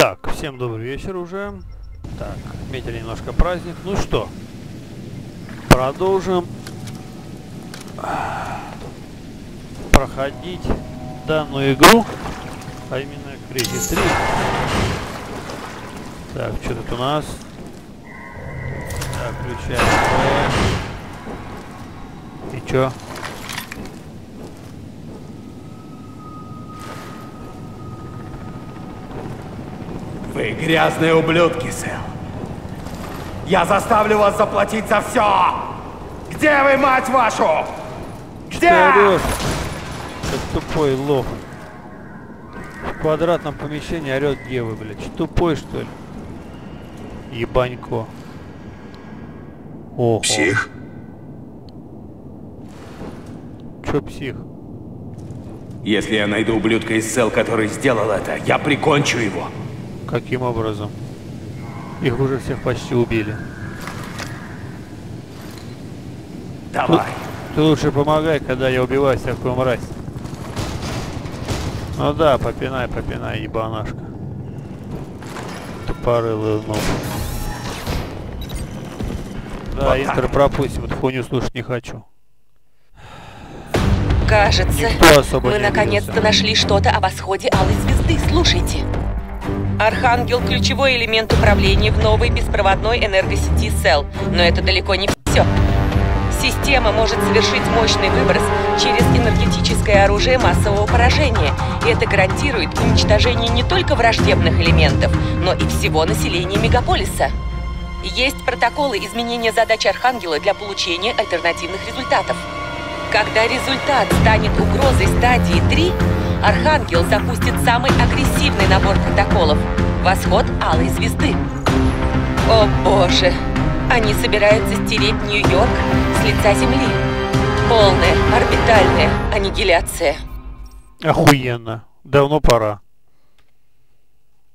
Так, всем добрый вечер уже. Так, метили немножко праздник. Ну что, продолжим проходить данную игру, а именно Crazy 3. Так, что тут у нас? Так, включаем. И чё? Вы грязные ублюдки, Сэл. Я заставлю вас заплатить за все! Где вы, мать вашу? Где? ты орёшь? Как тупой лох. В квадратном помещении орёт где вы, блядь? Что тупой, что ли? Ебанько. Ого. Псих? Чё псих? Если я найду ублюдка из Сэл, который сделал это, я прикончу его. Каким образом? Их уже всех почти убили. Давай. Ты лучше помогай, когда я убиваю всякую мразь. Ну да, попинай, попинай, ебанашка. Тупорылый ног. Да, Вот интер так. пропустим, эту хуйню слушать не хочу. Кажется, мы не наконец-то нашли что-то о восходе Алой Звезды. Слушайте. Архангел – ключевой элемент управления в новой беспроводной энергосети СЭЛ. Но это далеко не все. Система может совершить мощный выброс через энергетическое оружие массового поражения. И это гарантирует уничтожение не только враждебных элементов, но и всего населения мегаполиса. Есть протоколы изменения задач Архангела для получения альтернативных результатов. Когда результат станет угрозой стадии 3, Архангел запустит самый агрессивный набор протоколов – Восход Алой Звезды. О боже! Они собираются стереть Нью-Йорк с лица Земли. Полная орбитальная аннигиляция. Охуенно. Давно пора.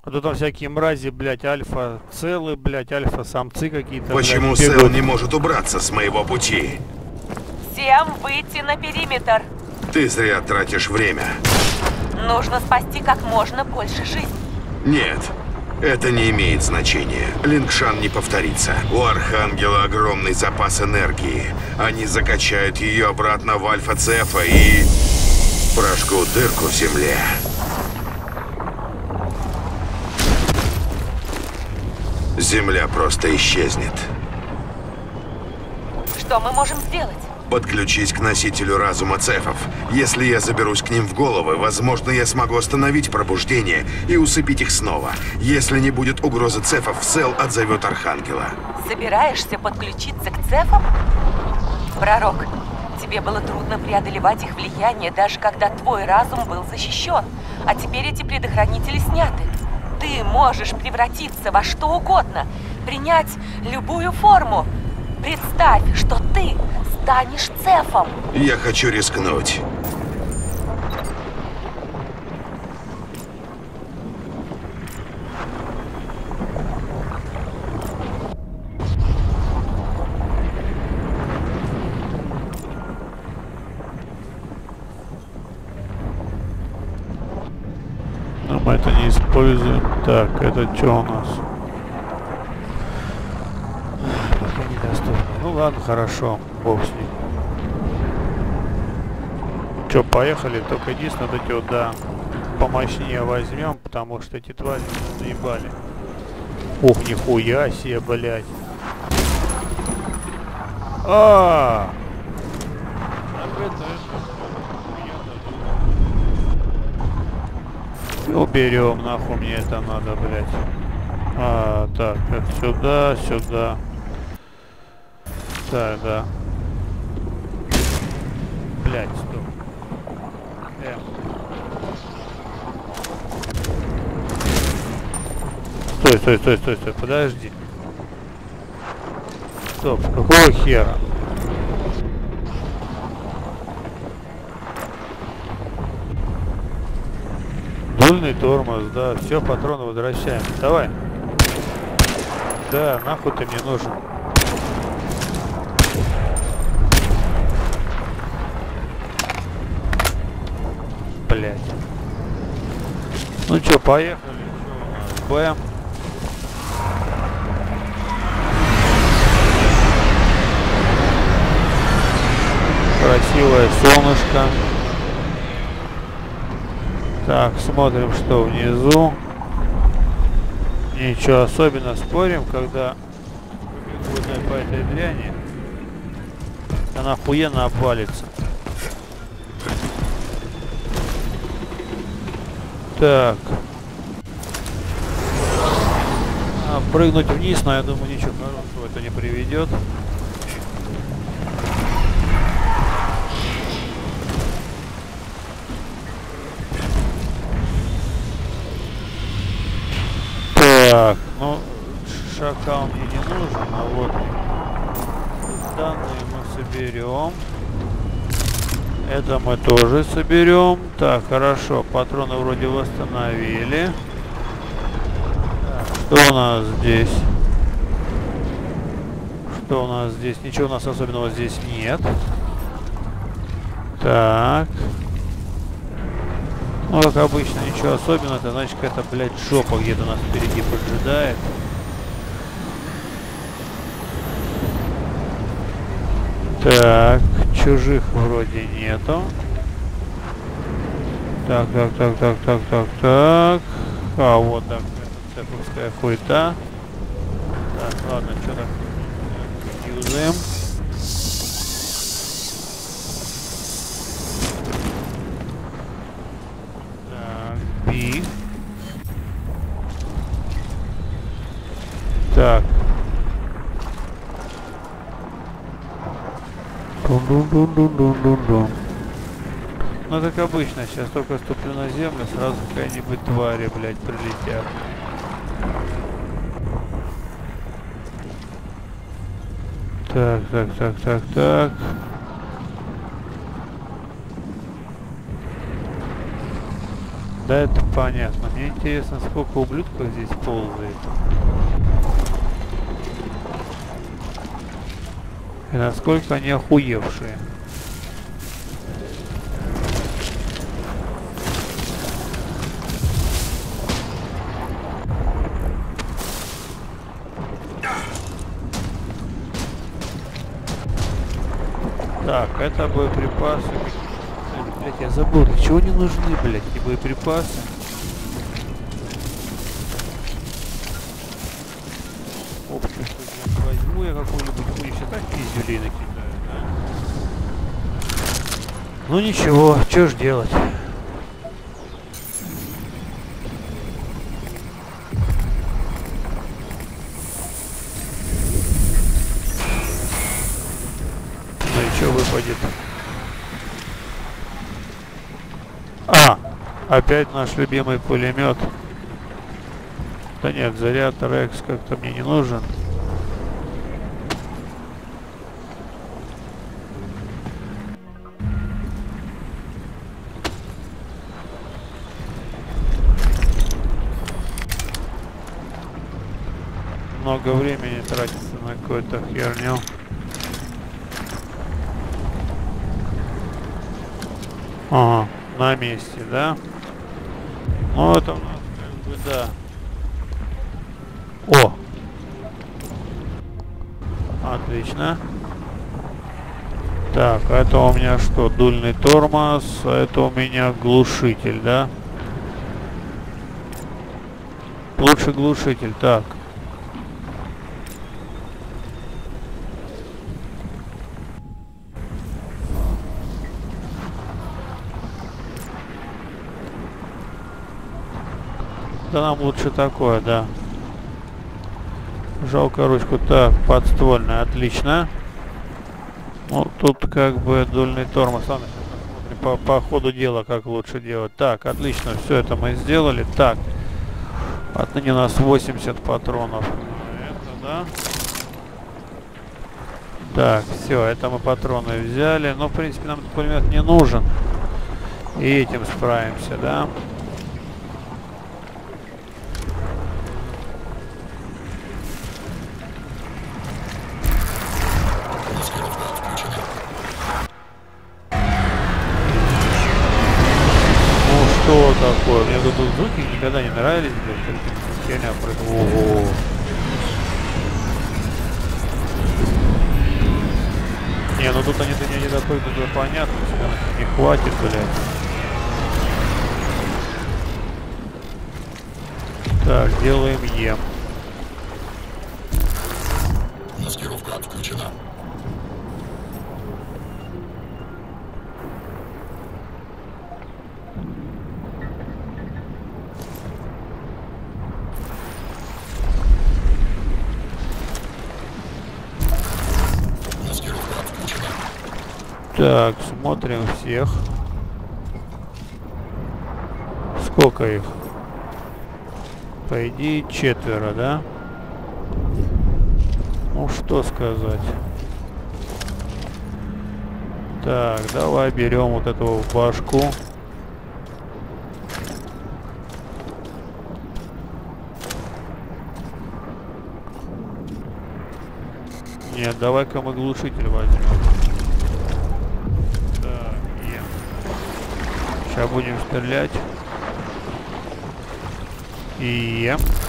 А то там всякие мрази, блядь, альфа целые, блядь, альфа-самцы какие-то. блядь, Почему бегают. Сэл не может убраться с моего пути? Всем выйти на периметр. Ты зря тратишь время. Нужно спасти как можно больше жизней. Нет, это не имеет значения. Лингшан не повторится. У Архангела огромный запас энергии. Они закачают ее обратно в Альфа-Цефа и... прожгут дырку в земле. Земля просто исчезнет. Что мы можем сделать? Подключись к носителю разума цефов. Если я заберусь к ним в головы, возможно, я смогу остановить пробуждение и усыпить их снова. Если не будет угрозы цефов, Сел отзовет Архангела. Собираешься подключиться к цефам? Пророк, тебе было трудно преодолевать их влияние, даже когда твой разум был защищен. А теперь эти предохранители сняты. Ты можешь превратиться во что угодно, принять любую форму. Представь, что ты станешь цефом. Я хочу рискнуть. Но мы это не используем. Так, это что у нас? Пока недоступно. Ну ладно, хорошо. Бог с ним. Че, поехали? Только единственное, вот эти вот, да, помощнее возьмем, потому что эти твари заебали. Ух, нихуя себе, блядь. А! Так это, хуйня-то. Уберем, нахуй мне это надо, блядь. А, так, это сюда, сюда. Так, да. Блядь, стоп. М. Стой, стой, стой, стой, стой, подожди. Стоп, какого хера? Дульный тормоз, да, все, патроны возвращаем. Давай. Да, нахуй ты мне нужен. Блять. Ну чё, поехали. Чё у нас? Б. Красивое солнышко. Так, смотрим, что внизу. Ничего особенно спорим, когда по этой дряни, она охуенно обвалится. Так. А, прыгнуть вниз, но я думаю, ничего хорошего это не приведет. Так, ну, шакал мне не нужен, а вот данные мы соберем. Это мы тоже соберем. Так, хорошо, патроны вроде восстановили. Так, что у нас здесь? Что у нас здесь? Ничего у нас особенного здесь нет. Так. Ну, как обычно, ничего особенного. Это значит, какая-то, блядь, жопа где-то нас впереди поджидает. Так, чужих вроде нету. Так, так, так, так, так, так, так. А, вот это цеповская хуйта. Так, ладно, что так юзаем. Так, би. Так. Дун-дун-дун-дун-дун-дун. Ну, как обычно, сейчас только ступлю на землю, сразу какая-нибудь твари, блядь, прилетят. Так, так, так, так, так. Да, это понятно. Мне интересно, сколько ублюдков здесь ползает. И насколько они охуевшие. Так, это боеприпасы. Блять, я забыл, для чего они нужны, блять, эти боеприпасы? Ну ничего, что ж делать? Ну и что выпадет? А, опять наш любимый пулемет. Да нет, заряд Рекс как-то мне не нужен. Много времени тратится на какую-то херню. Ага, на месте, да? Ну это у нас как бы да. О! Отлично. Так, это у меня что? Дульный тормоз, а это у меня глушитель, да? Лучше глушитель, так. Да нам лучше такое, да. Жалко ручку. Так, подствольная, отлично. Ну, тут как бы дульный тормоз. Ладно, по, по ходу дела, как лучше делать. Так, отлично, все это мы сделали. Так, отныне у нас 80 патронов. Это, да. Так, все, это мы патроны взяли. Но, в принципе, нам этот пулемет не нужен. И этим справимся, да. Ну никогда не нравились, блядь, херня. Не, ну тут они до нее не допрыгнут, это понятно, тебя не хватит, блядь. Так, делаем Е. Маскировка отключена. Так, смотрим всех. Сколько их? По идее четверо, да? Ну что сказать. Так, давай берем вот в башку. Нет, давай-ка мы глушитель возьмем. Так, Сейчас будем стрелять. И Маскировка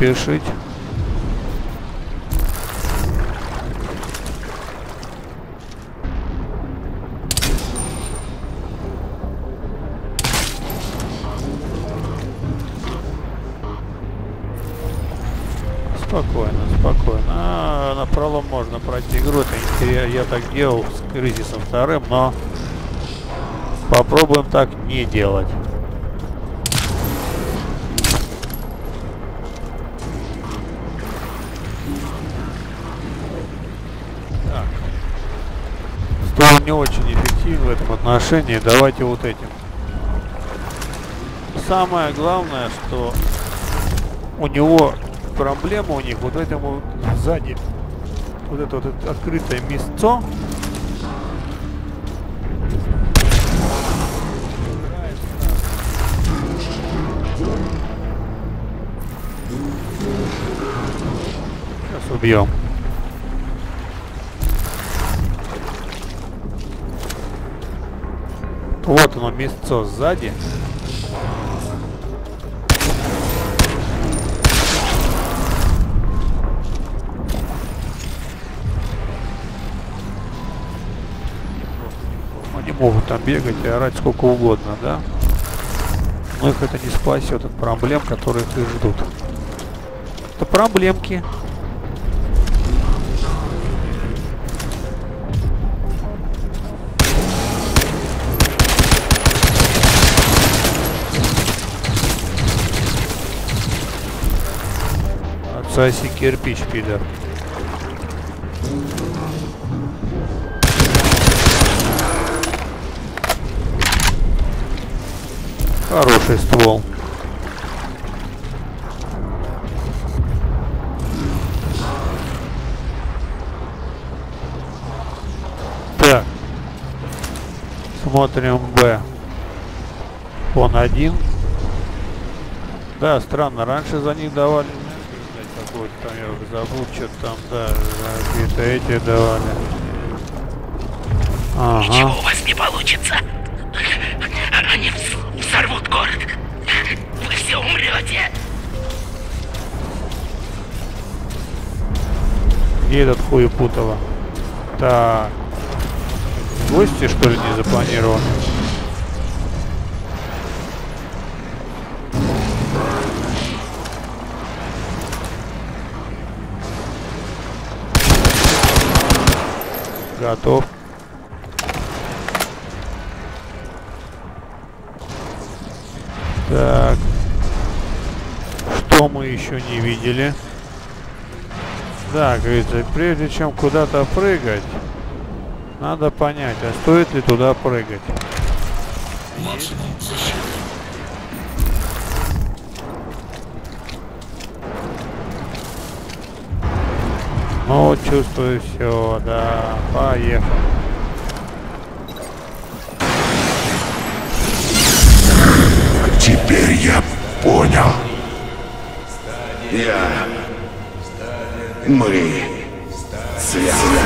спешить. Спокойно, спокойно. А, на пролом можно пройти игру. Это интерес- я так делал с кризисом вторым, но попробуем так не делать. Не очень эффективен в этом отношении. Давайте вот этим. Самое главное, что у него проблема у них вот в этом вот сзади. Вот это вот это открытое место. Сейчас убьем. Место сзади. Они могут там бегать и орать сколько угодно, да? Но их это не спасет от проблем, которые их ждут. Это проблемки. Отсоси кирпич, пидор. Хороший ствол. Так. Смотрим Б. Он один. Да, странно, раньше за них давали какую-то там, я уже забыл, что там, да, какие-то эти давали. Ага. Ничего у вас не получится. Они вз- взорвут город. Вы все умрете. Где этот хуепутово? Так. Гости, что ли, не запланированы? Готов. Так. Что мы еще не видели? Да, говорится, прежде чем куда-то прыгать, надо понять, а стоит ли туда прыгать. Максимум защиты. Ну, чувствую все, да. Поехал. Теперь я понял. Я... Мы... Связаны.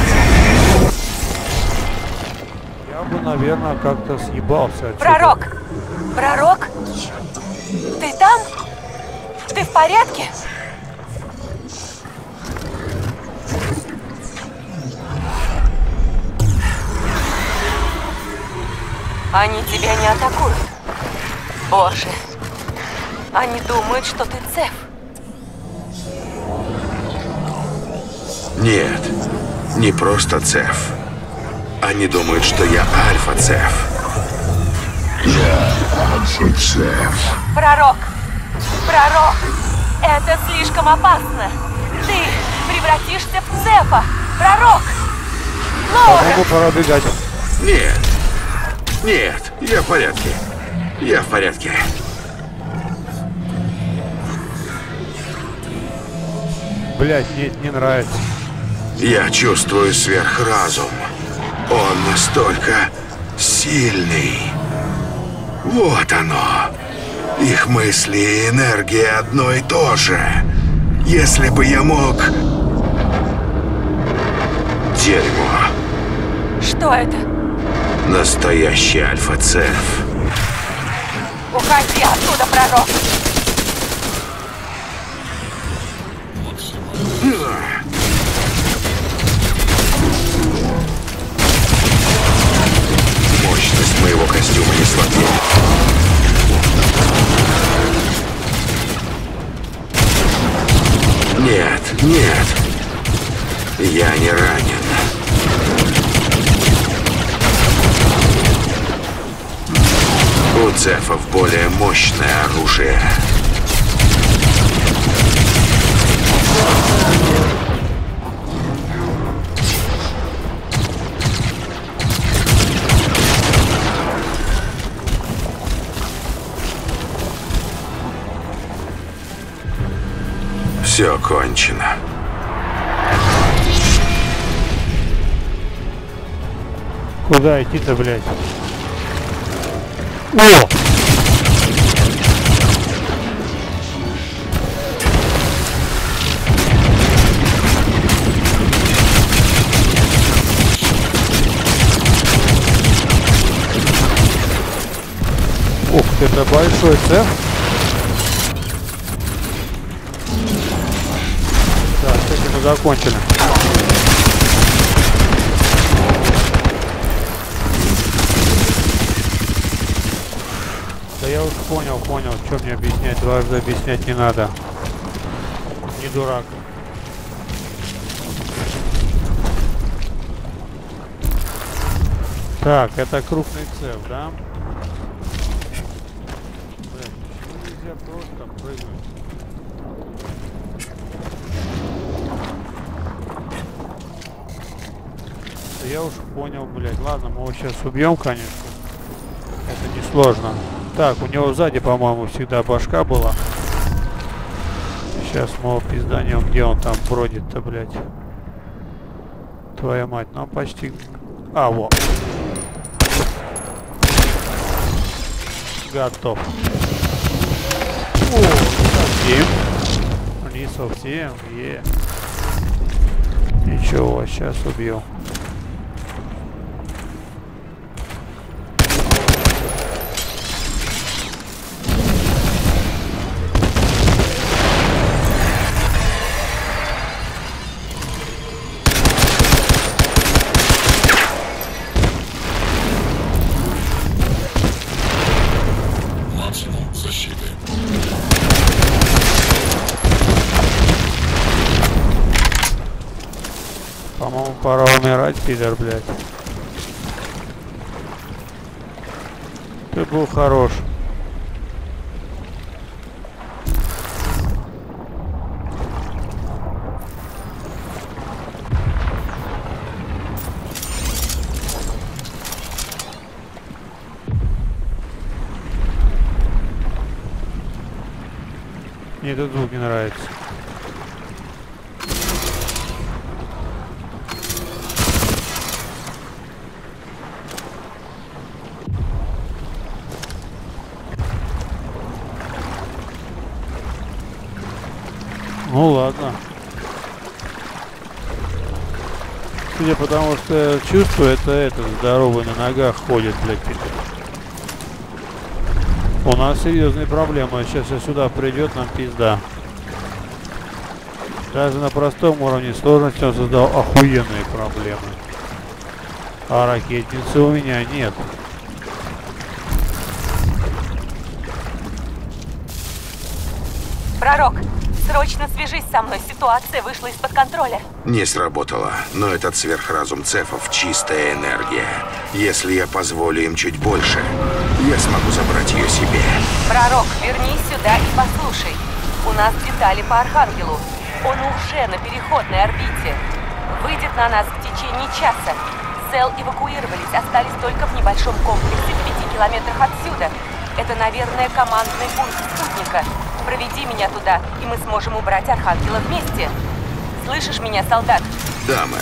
Я бы, наверное, как-то съебался отсюда. Пророк! Пророк? Ты там? Ты в порядке? Они тебя не атакуют. Боже. Они думают, что ты Цеф. Нет, не просто Цеф. Они думают, что я Альфа-Цеф. Я Альфа-Цеф. Пророк! Пророк! Это слишком опасно! Ты превратишься в Цефа! Пророк! Лора! По-моему, пора бегать. Нет. Нет, я в порядке. Я в порядке. Блять, нет, не нравится. Я чувствую сверхразум. Он настолько сильный. Вот оно. Их мысли и энергия одно и то же. Если бы я мог... Дерьмо. Что это? Настоящий альфа-цеф. Уходи оттуда, пророк! Мощность моего костюма не слабеет. Нет, нет. Я не ранен. У Цефов более мощное оружие. Все кончено. Куда идти-то, блядь? О! Ух, это большой цех. Так, с этим мы закончили. Да я уж понял, понял, что мне объяснять, дважды объяснять не надо. Не дурак. Так, это крупный цех, да? Блядь, почему нельзя просто прыгнуть? Я уж понял, блядь. Ладно, мы его сейчас убьем, конечно. Это несложно. Так, у него сзади, по-моему, всегда башка была. Сейчас мы его пизданем, где он там бродит-то, блядь. Твоя мать, ну почти... А, вот. Готов. О, совсем. Не совсем, е. Ничего, сейчас убью. Пидор, блядь. Ты был хорош. Мне этот звук не нравится. Ну ладно. Судя по тому, что я чувствую, это этот здоровый на ногах ходит, блядь. У нас серьезные проблемы. Сейчас если сюда придет, нам пизда. Даже на простом уровне сложности он создал охуенные проблемы. А ракетницы у меня нет. Пророк, срочно свяжись со мной. Ситуация вышла из-под контроля. Не сработало, но этот сверхразум цефов — чистая энергия. Если я позволю им чуть больше, я смогу забрать ее себе. Пророк, вернись сюда и послушай. У нас детали по Архангелу. Он уже на переходной орбите. Выйдет на нас в течение часа. Сел эвакуировались, остались только в небольшом комплексе в пяти километрах отсюда. Это, наверное, командный пункт спутника. Проведи меня туда, и мы сможем убрать Архангела вместе. Слышишь меня, солдат? Да, мэм.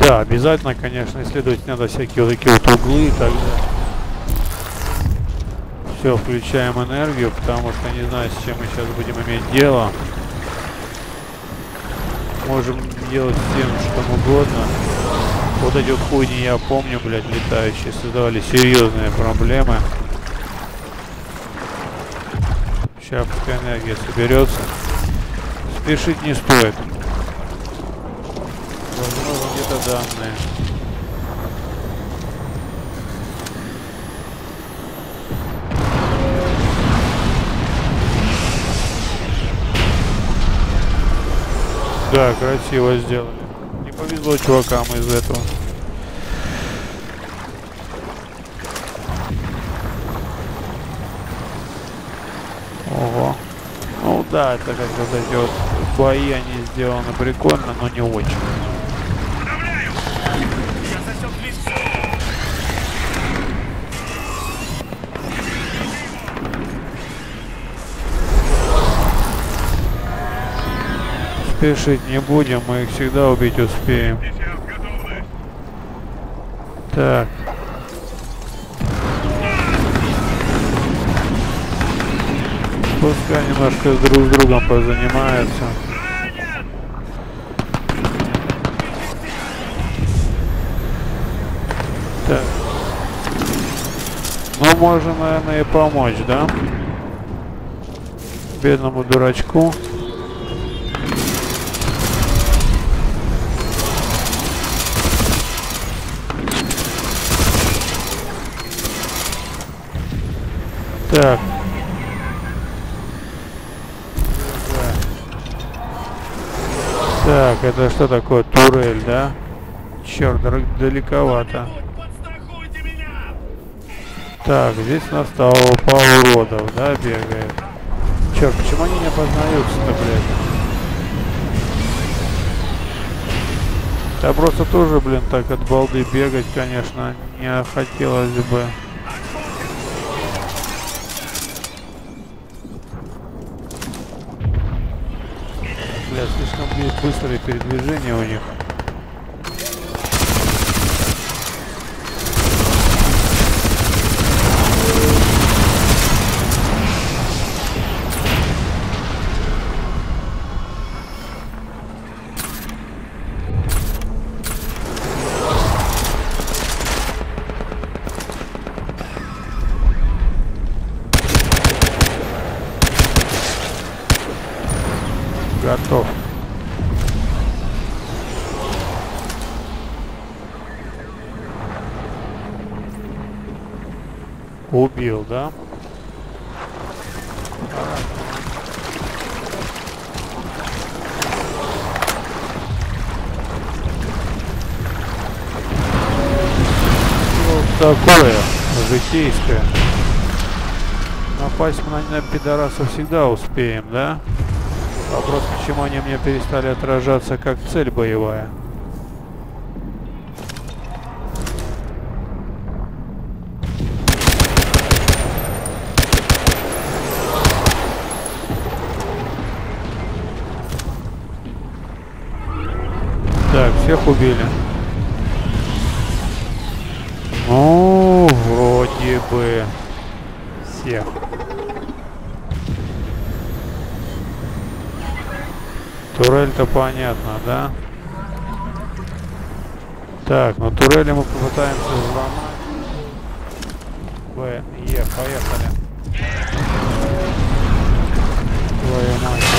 Да, обязательно, конечно, исследовать надо всякие вот такие вот углы и так далее. Все, включаем энергию, потому что не знаю, с чем мы сейчас будем иметь дело. Можем делать всем что угодно. Вот эти хуйни я помню, блядь, летающие, создавали серьезные проблемы. Сейчас пускай энергия соберется. Спешить не стоит. Возможно, где-то данные. Да, красиво сделали. Не повезло чувакам из этого. Ого. Ну да, это как вот эти вот бои, они сделаны прикольно, но не очень. Спешить не будем, мы их всегда убить успеем. Так. Пускай немножко друг с другом позанимаются. Так. Ну, можно, наверное, и помочь, да? Бедному дурачку. Так. Так, это что такое? Турель, да? Черт, далековато. Так, здесь настал толпа уродов, да, бегает. Черт, почему они не опознаются-то, блядь? Да просто тоже, блин, так от балды бегать, конечно, не хотелось бы. Слишком быстрые передвижения у них. Готов. Убил, да? Вот такое житейское. Напасть на, на пидорасов всегда успеем, да? Вопрос, почему они мне перестали отражаться как цель боевая. Всех убили. Ну, вроде бы всех. Турель-то понятно, да? Так, ну турели мы попытаемся взломать. Б, Е, поехали. Твою мать.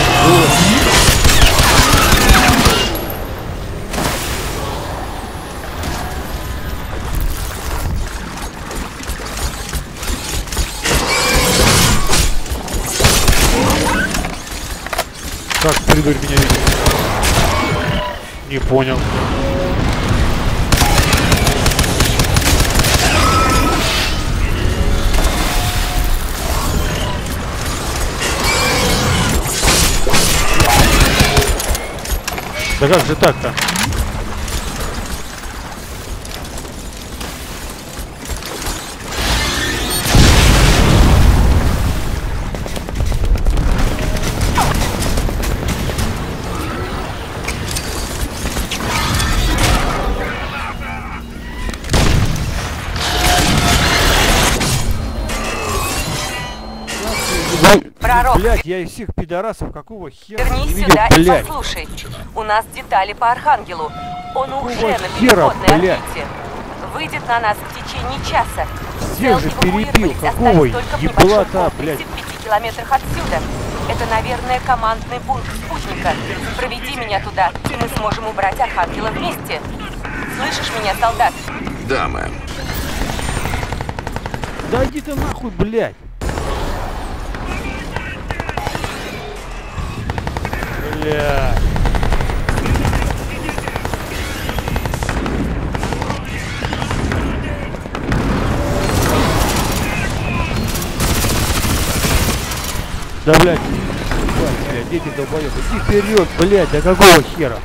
Придурь меня видит? Не понял. Да как же так-то? Я из всех пидорасов какого хера не вернись видел, сюда и блядь? послушай. У нас детали по Архангелу. Он уже Какого на хера, переходной блядь? орбите. Выйдет на нас в течение часа. Всех же перебил, какого остались только в ебла-то, небольшом блядь? в пяти километрах отсюда. Это, наверное, командный пункт спутника. Проведи меня туда, и мы сможем убрать Архангела вместе. Слышишь меня, солдат? Да, мэм. Да иди ты нахуй, блядь! Блядь. Да, блядь. Блядь, дети долбоёбы. Иди вперед, блядь, да какого хера?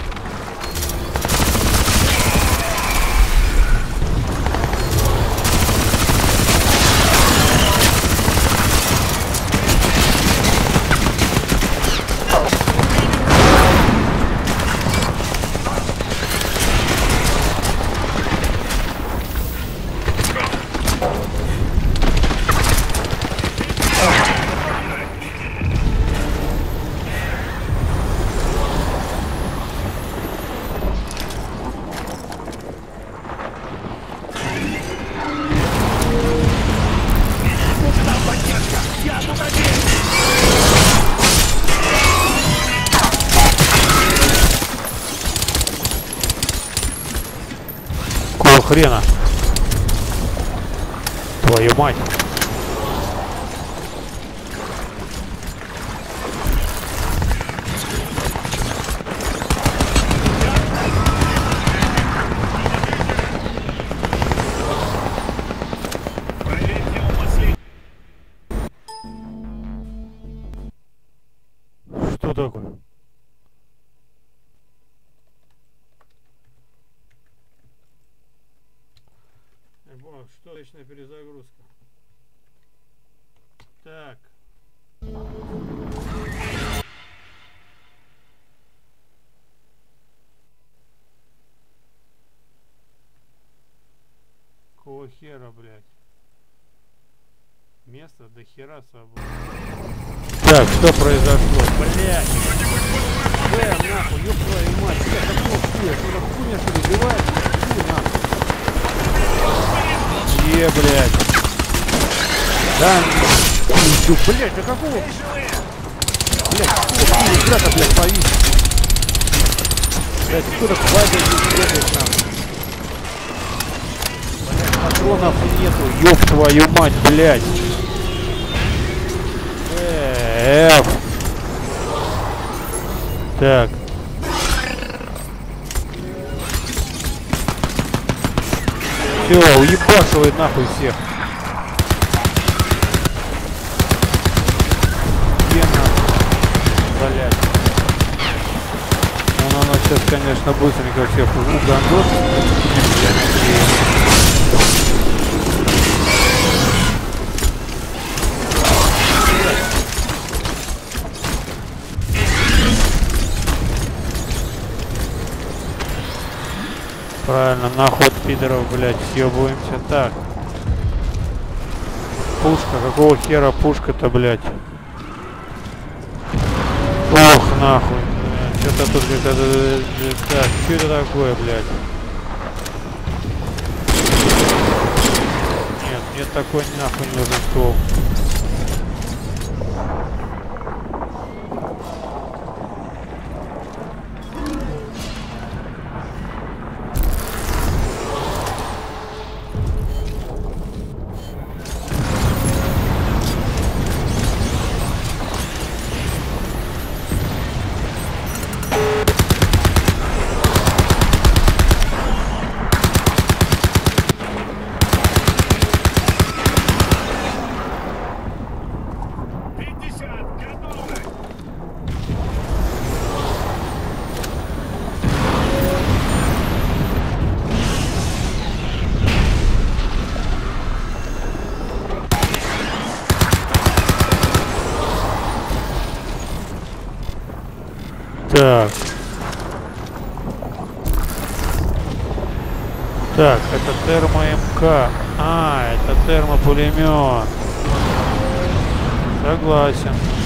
Хера свободно. Так, что произошло? Блядь! Бля, нахуй, ёб твою мать! Бля, какого хуя? Что за хуйня, что ли, убивает? Фу, нахуй! Е, блядь. Да, ну, блядь, да какого? Блядь, какого хуя игра-то, блядь, повис? Блядь, кто так бабит не бегает нам? Блядь, патронов нету, ёб твою мать, блядь. Эф. Так. Все, уебашивай нахуй всех. Где нахуй? Блять. Ну, оно сейчас, конечно, быстренько всех угандосит. Правильно, нахуй от пидоров, блядь, съебываемся. Так. Пушка, какого хера пушка-то, блядь? Ох, нахуй. Что-то тут э, Так, что это такое, блядь? Нет, мне такой нахуй не нужен ствол. Термопулемет. Согласен.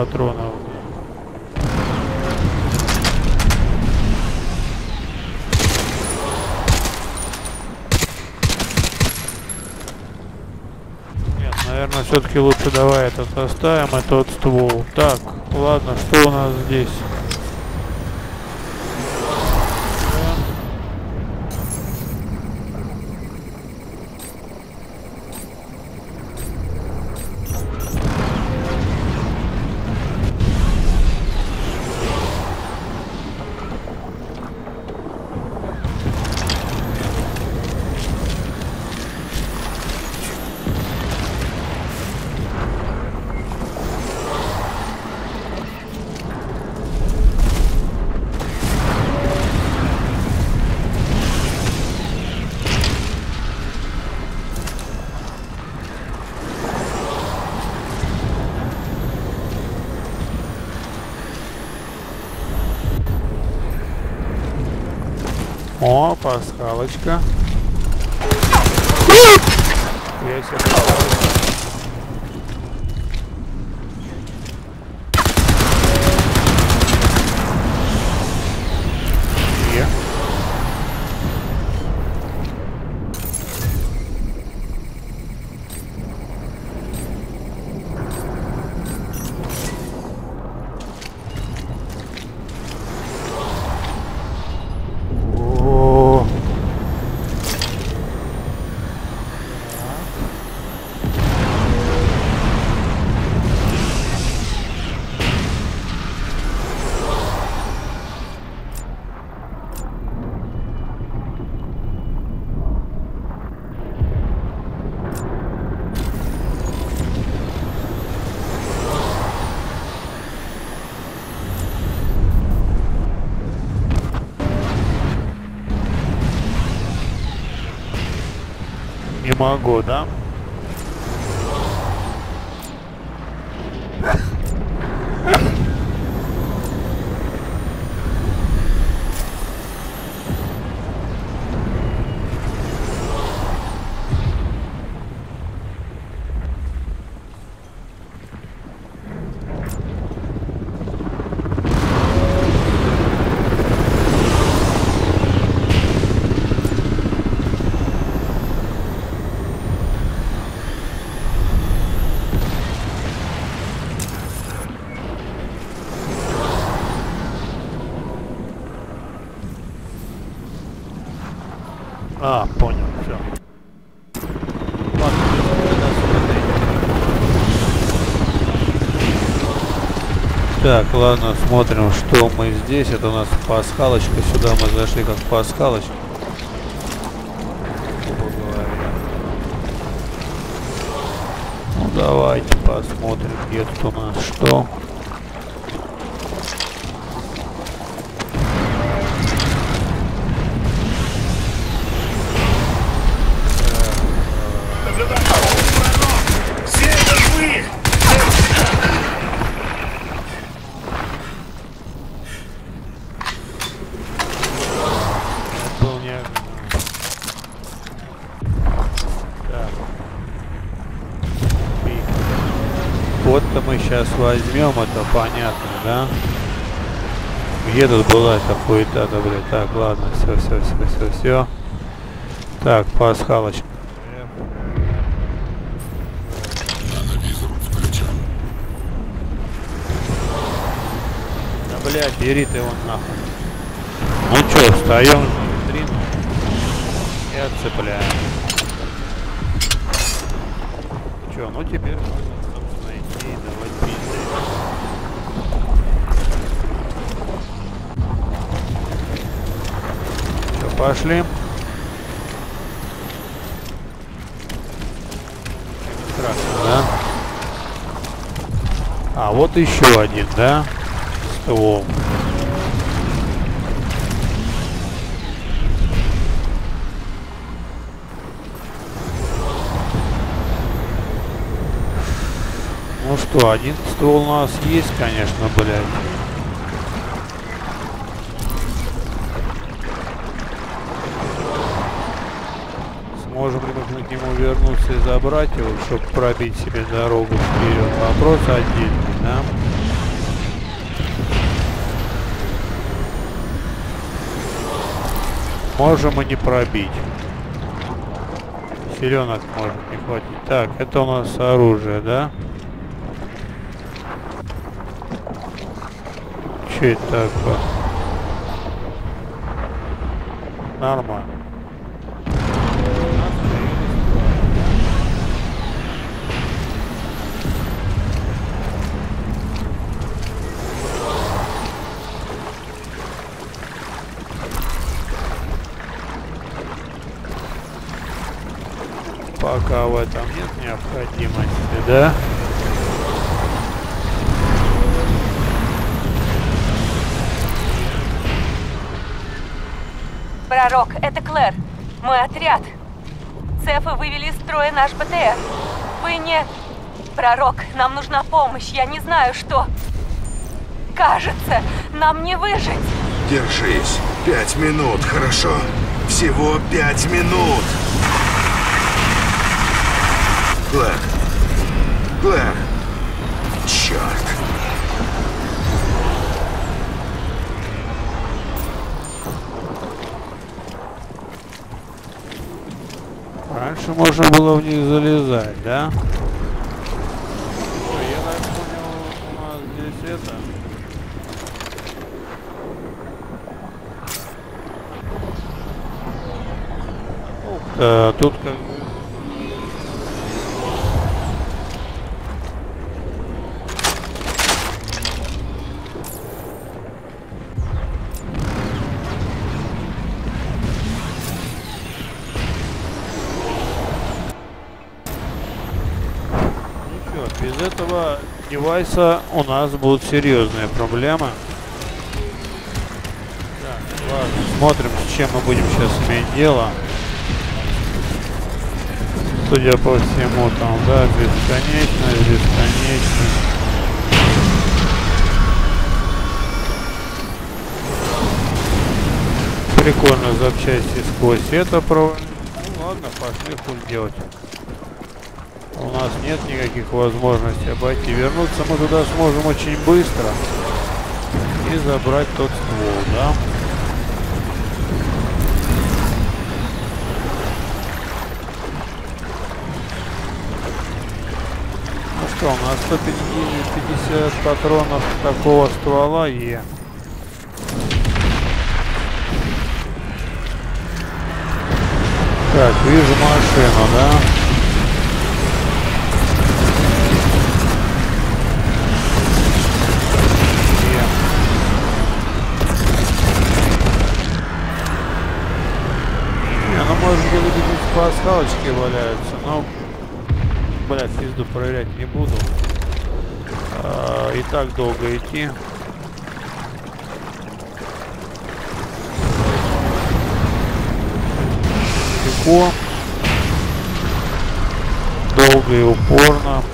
Патронов. Нет, наверное, все-таки лучше давай этот оставим, этот ствол. Так, ладно, что у нас здесь? Могу, да? Ладно, смотрим, что мы здесь. Это у нас пасхалочка. Сюда мы зашли как пасхалочка. Ну давайте посмотрим, где тут у нас что. Возьмем, это понятно, да? Где тут была эта хуета-то, блядь? Так, ладно, все, все, все, все, все. Так, пасхалочка. Да, блядь, бери ты его нахуй. Ну чё, встаем витрину и отцепляем. Чё, ну теперь пошли? Страшно, да? А, вот еще один, да? Ствол. Ну что, один ствол у нас есть, конечно, блядь. Сможем ли мы к нему вернуться и забрать его, чтобы пробить себе дорогу вперед? Вопрос отдельный, да? Можем и не пробить. Селенок может не хватить. Так, это у нас оружие, да? Че это такое? Нормально. Пока в этом нет необходимости, да? Пророк, это Клэр. Мой отряд. Цефы вывели из строя наш БТР. Вы не... Пророк, нам нужна помощь. Я не знаю, что... Кажется, нам не выжить. Держись. Пять минут, хорошо? Всего пять минут. Клэр. Клэр. Черт. Раньше можно было в них залезать, да? Ой, Я так понял, у нас здесь это... Э, тут. Ничего, без этого девайса у нас будут серьезные проблемы. Так, ладно, смотрим, с чем мы будем сейчас иметь дело. Судя по всему, там, да, бесконечность, бесконечность. Прикольно запчасти сквозь это про... Ну ладно, пошли хуй делать. У нас нет никаких возможностей обойти. Вернуться мы туда сможем очень быстро. И забрать тот ствол, да? Что, у нас 150 патронов такого ствола Е. Так, вижу машину, да? Не, ну может где-то здесь пасхалочки валяются, но... Блять, пизду проверять не буду. А, и так долго идти. Легко. Долго и упорно.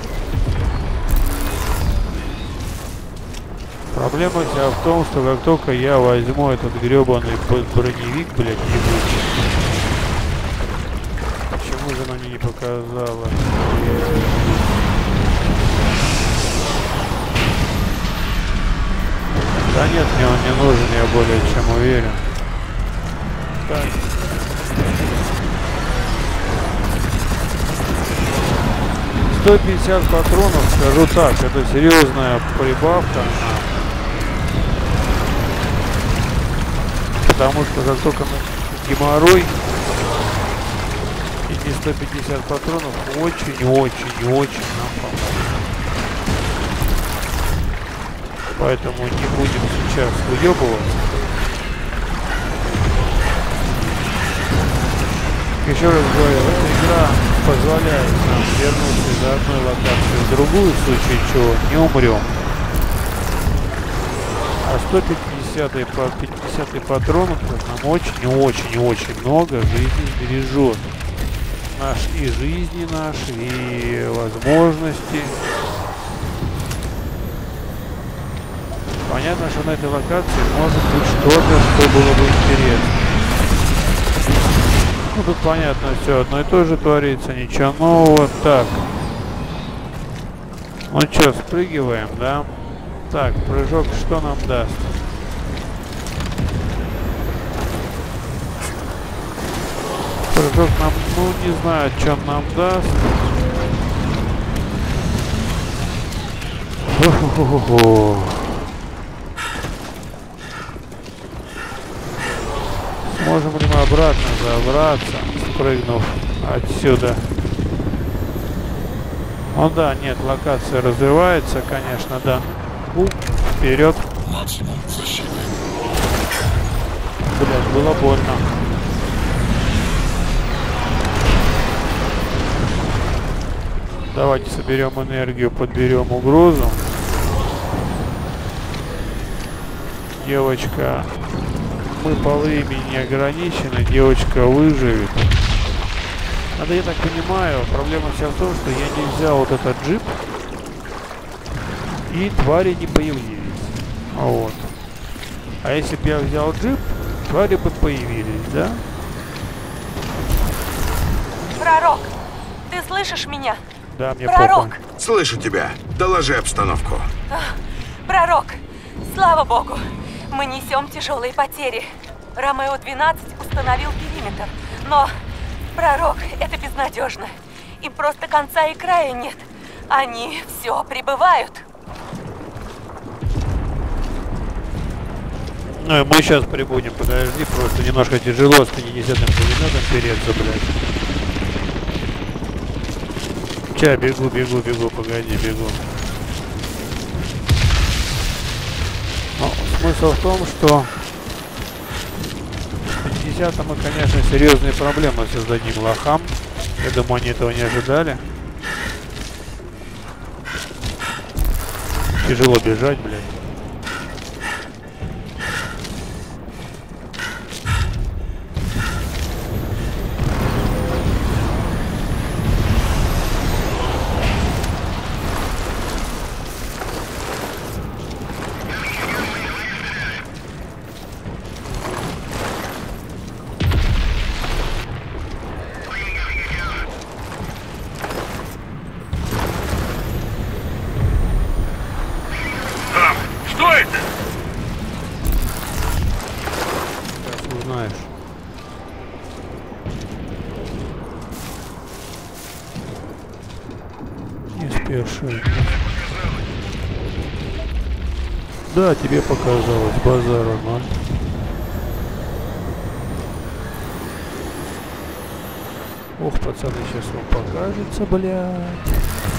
Проблема вся в том, что как только я возьму этот гребаный броневик, блядь, ебучий. Не показала? Да нет, мне он не нужен, я более чем уверен. Так. Сто пятьдесят патронов, скажу так, это серьезная прибавка. Потому что как только на геморрой 150 патронов очень-очень-очень нам поможет. Поэтому не будем сейчас выебываться. Еще раз говорю, эта игра позволяет нам вернуться из одной локации в другую, в случае чего не умрем. А 150 по 50 патронов нам очень-очень-очень много жизни сбережет. Наш и жизни наши, и возможности. Понятно, что на этой локации может быть что-то, что было бы интересно. Ну тут понятно, все одно и то же творится, ничего нового. Так. Ну что, спрыгиваем, да? Так, прыжок что нам даст? Прыжок нам, ну не знаю, что он нам даст. Фу-фу-фу-фу. Сможем ли мы обратно забраться, спрыгнув отсюда? Ну да, нет, локация развивается, конечно, да. У, вперед. Максимум защиты. Блять, было больно. Давайте соберем энергию, подберем угрозу. Девочка, мы по времени ограничены, девочка выживет. Надо, я так понимаю, проблема вся в том, что я не взял вот этот джип, и твари не появились. Вот. А если бы я взял джип, твари бы появились, да? Пророк, ты слышишь меня? Да, мне Пророк, похуй. Слышу тебя. Доложи обстановку. пророк, слава богу, мы несем тяжелые потери. Ромео-12 установил периметр, но, пророк, это безнадежно. Им просто конца и края нет. Они все прибывают. Ну, и мы сейчас прибудем, подожди, просто немножко тяжело с 50-м пулеметом переться, блядь. Ча, бегу, бегу, бегу, погоди, бегу. Ну, смысл в том, что с 50 мы, конечно, серьезные проблемы создадим лохам. Я думаю, они этого не ожидали. Тяжело бежать, блядь. Да, тебе показалось, базара ноль. Ох, пацаны, сейчас вам покажется, блядь.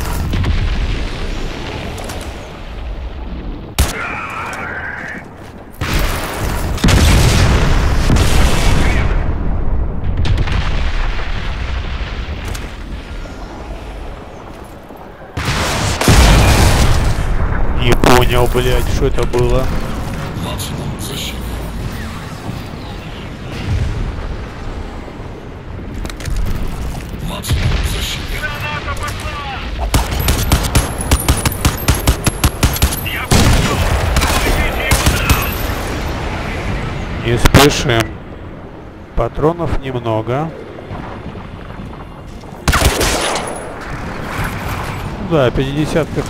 Понял, блядь, что это было. Не спешим. Патронов немного. Да, 50 ка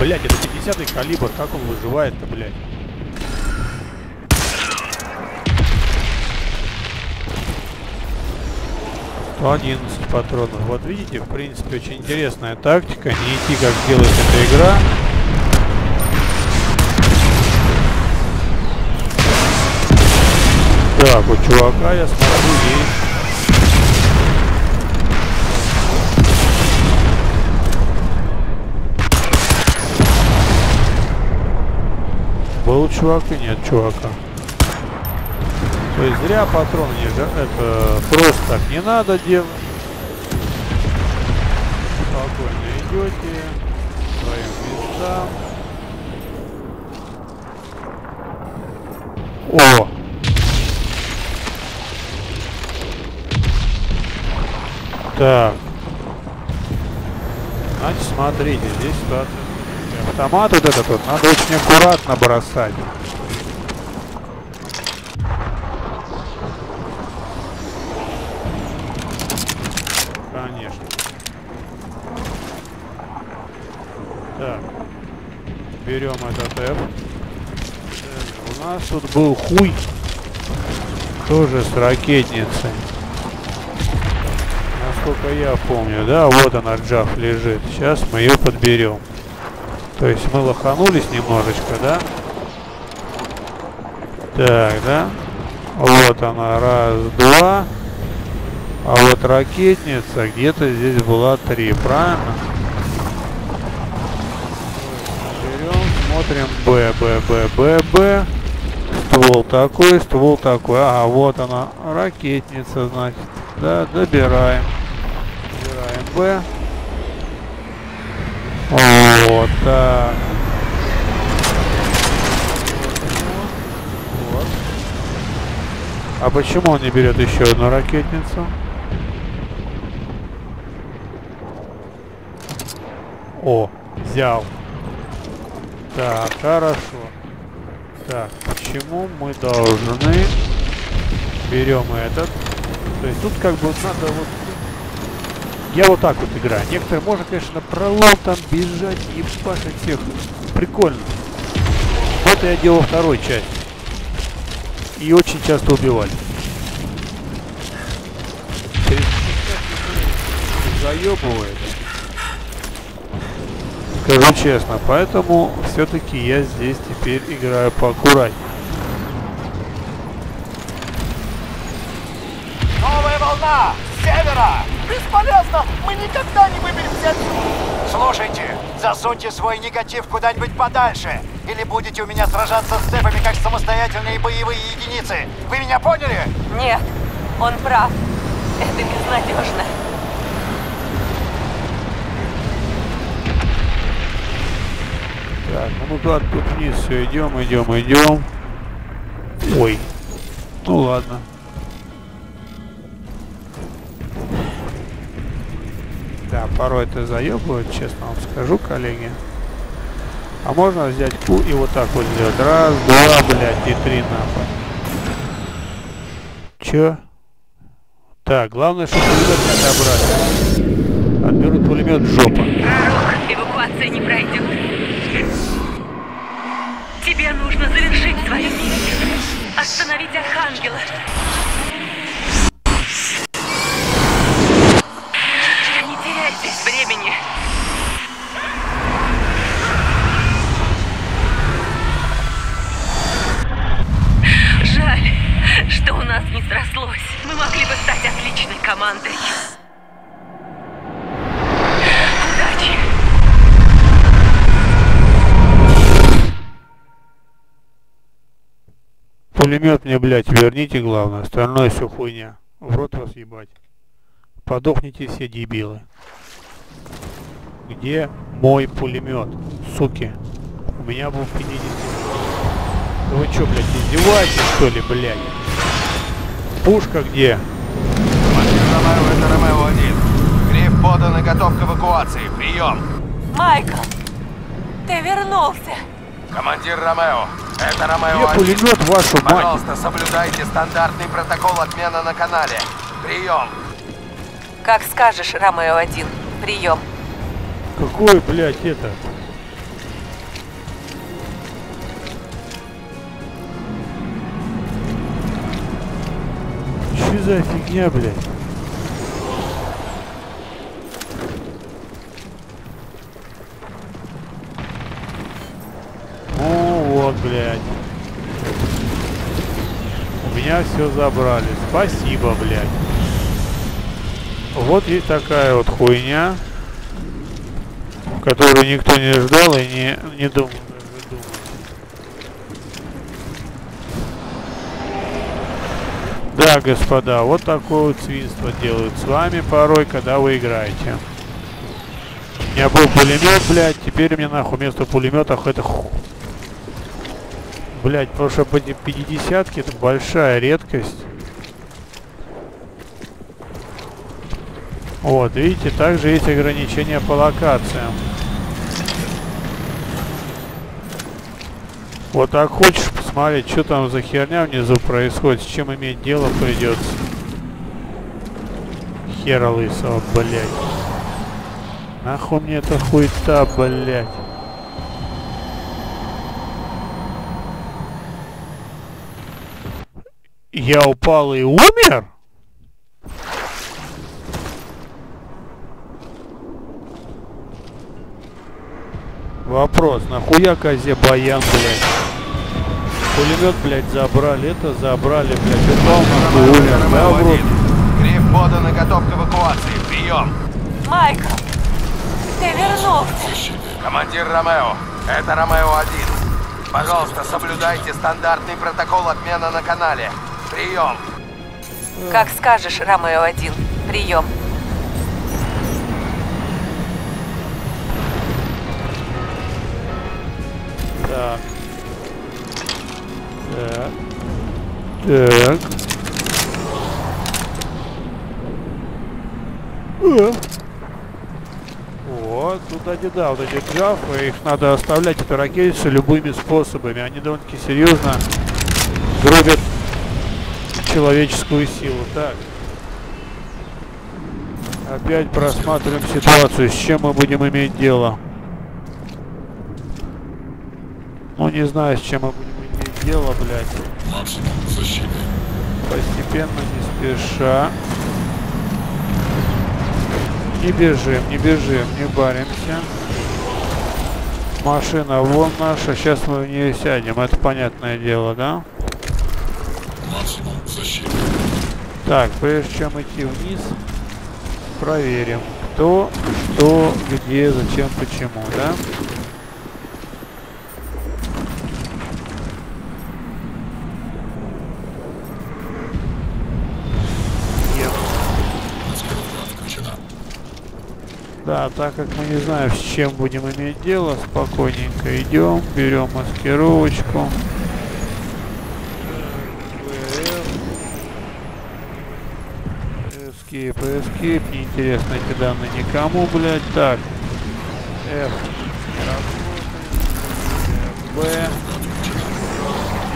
Блять, это 50 калибр, как он выживает-то, блядь? То 11 патронов. Вот видите, в принципе, очень интересная тактика. Не идти, как делает эта игра. Так, у чувака, я смотрю, есть Был чувак и нет чувака. То есть зря патроны не это просто так не надо делать. Спокойно идете своим местам. О! Так. Значит, смотрите, здесь ситуация. Автомат вот этот вот надо очень аккуратно бросать. Конечно. Так. Берем этот F. У нас тут был хуй. Тоже с ракетницей. Насколько я помню, да, вот она, Джаф лежит. Сейчас мы ее подберем. То есть мы лоханулись немножечко, да? Так, да? Вот она, раз, два. А вот ракетница где-то здесь была три, правильно? Берем, смотрим Б, Б, Б, Б, Б. Ствол такой, ствол такой. Ага, вот она, ракетница, значит. Да, добираем. Добираем Б. Вот так. Вот. А почему он не берет еще одну ракетницу? О, взял. Так, хорошо. Так, почему мы должны берем этот? То есть тут как бы надо вот я вот так вот играю. Некоторые можно, конечно, на пролом там бежать, ебашить всех. Прикольно. Вот я делал второй часть. И очень часто убивали. Заебывает. Скажу честно, поэтому все-таки я здесь теперь играю поаккуратнее. Новая волна! Бесполезно! Мы никогда не выберемся отсюда! Слушайте, засуньте свой негатив куда-нибудь подальше, или будете у меня сражаться с цепами как самостоятельные боевые единицы. Вы меня поняли? Нет, он прав. Это безнадежно. Так, ну мы куда тут вниз все идем, идем, идем. Ой. Ну ладно. Порой это заебывает, честно вам скажу, коллеги. А можно взять ку и вот так вот сделать. Раз, два, блядь, и три нахуй. Чё? Так, главное, чтобы пулемет не отобрали. Отберут пулемет. жопа. Эвакуация не пройдет. Тебе нужно завершить свою миссию. Остановить Архангела. Пулемет мне, блядь, верните, главное. Остальное все хуйня. В рот вас ебать. Подохните все дебилы. Где мой пулемет? Суки. У меня был 50. Да вы чё, блядь, издеваетесь, что ли, блядь? Пушка где? Ромео, это Ромео-1. Гриф подан и готов к эвакуации. Прием. Майкл, ты вернулся. Командир Ромео, это Где Ромео-1. пулемет, вашу мать? Пожалуйста, соблюдайте стандартный протокол отмена на канале. Прием. Как скажешь, Ромео-1. Прием. Какой, блядь, это? Что за фигня, блядь? Ну вот, блядь. У меня все забрали. Спасибо, блядь. Вот есть такая вот хуйня которую никто не ждал и не, не думал. Да, господа, вот такое вот свинство делают с вами порой, когда вы играете. У меня был пулемет, блядь, теперь мне нахуй вместо пулемета это ху... Блядь, потому что 50 это большая редкость. Вот, видите, также есть ограничения по локациям. Вот так хочешь посмотреть, что там за херня внизу происходит, с чем иметь дело придется. Хера лысого, блядь. Нахуй мне эта хуйта, блядь. Я упал и умер? Вопрос, нахуя козе баян, блядь? Пулемет, блядь, забрали, это забрали, блядь, упал нахуй умер, да, в рот? Гриф подан и готов к эвакуации. Прием. Майкл, ты вернулся. Командир Ромео, это Ромео-1. Пожалуйста, соблюдайте стандартный протокол отмена на канале. Прием. Как скажешь, Ромео-1. Прием. Так. Так. Так. Вот, тут они, да, вот эти графы, их надо оставлять, это ракетицы, любыми способами. Они довольно-таки серьезно гробят человеческую силу. Так. Опять просматриваем ситуацию, с чем мы будем иметь дело. Ну, не знаю, с чем мы будем иметь дело, блядь. Максимум защиты. Постепенно, не спеша. Не бежим, не бежим, не баримся. Машина вон наша, сейчас мы в нее сядем, это понятное дело, да? Максимум. Так, прежде чем идти вниз, проверим, кто, что, где, зачем, почему, да? Да, так как мы не знаем, с чем будем иметь дело, спокойненько идем, берем маскировочку. Escape, неинтересно эти данные никому, блядь. Так. F. B.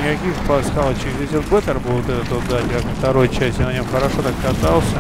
Никаких пасхалочек. Здесь вот беттер вот этот вот, да, во второй части, на нем хорошо так катался.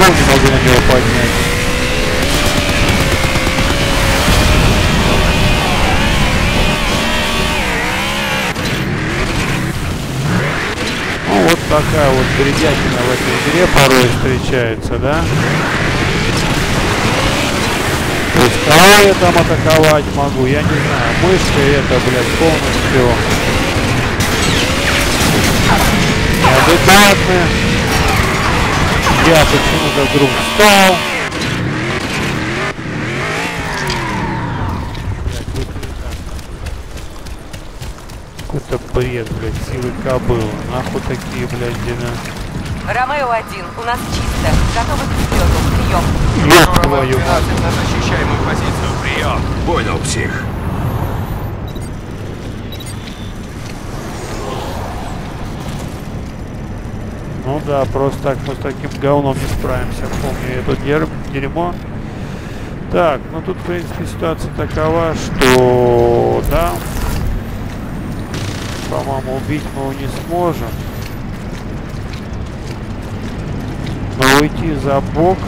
Ствол не могу на него поднять? Ну вот такая вот бредятина в этой игре порой встречается, да? То есть кого я там атаковать могу, я не знаю. Мышкой это, блядь, полностью неадекватны. Я почему-то вдруг встал. Какой-то бред, блядь, силы кобылы. Нахуй такие, блядь, дела. Ромео-1, у нас чисто. Готовы к взлету. Прием. Ёб твою мать. на защищаемую позицию. Прием. Понял, псих. Ну да, просто так мы с таким говном не справимся. Помню это дер- дерьмо. Так, ну тут, в принципе, ситуация такова, что, да, по-моему, убить мы его не сможем. Но уйти за бок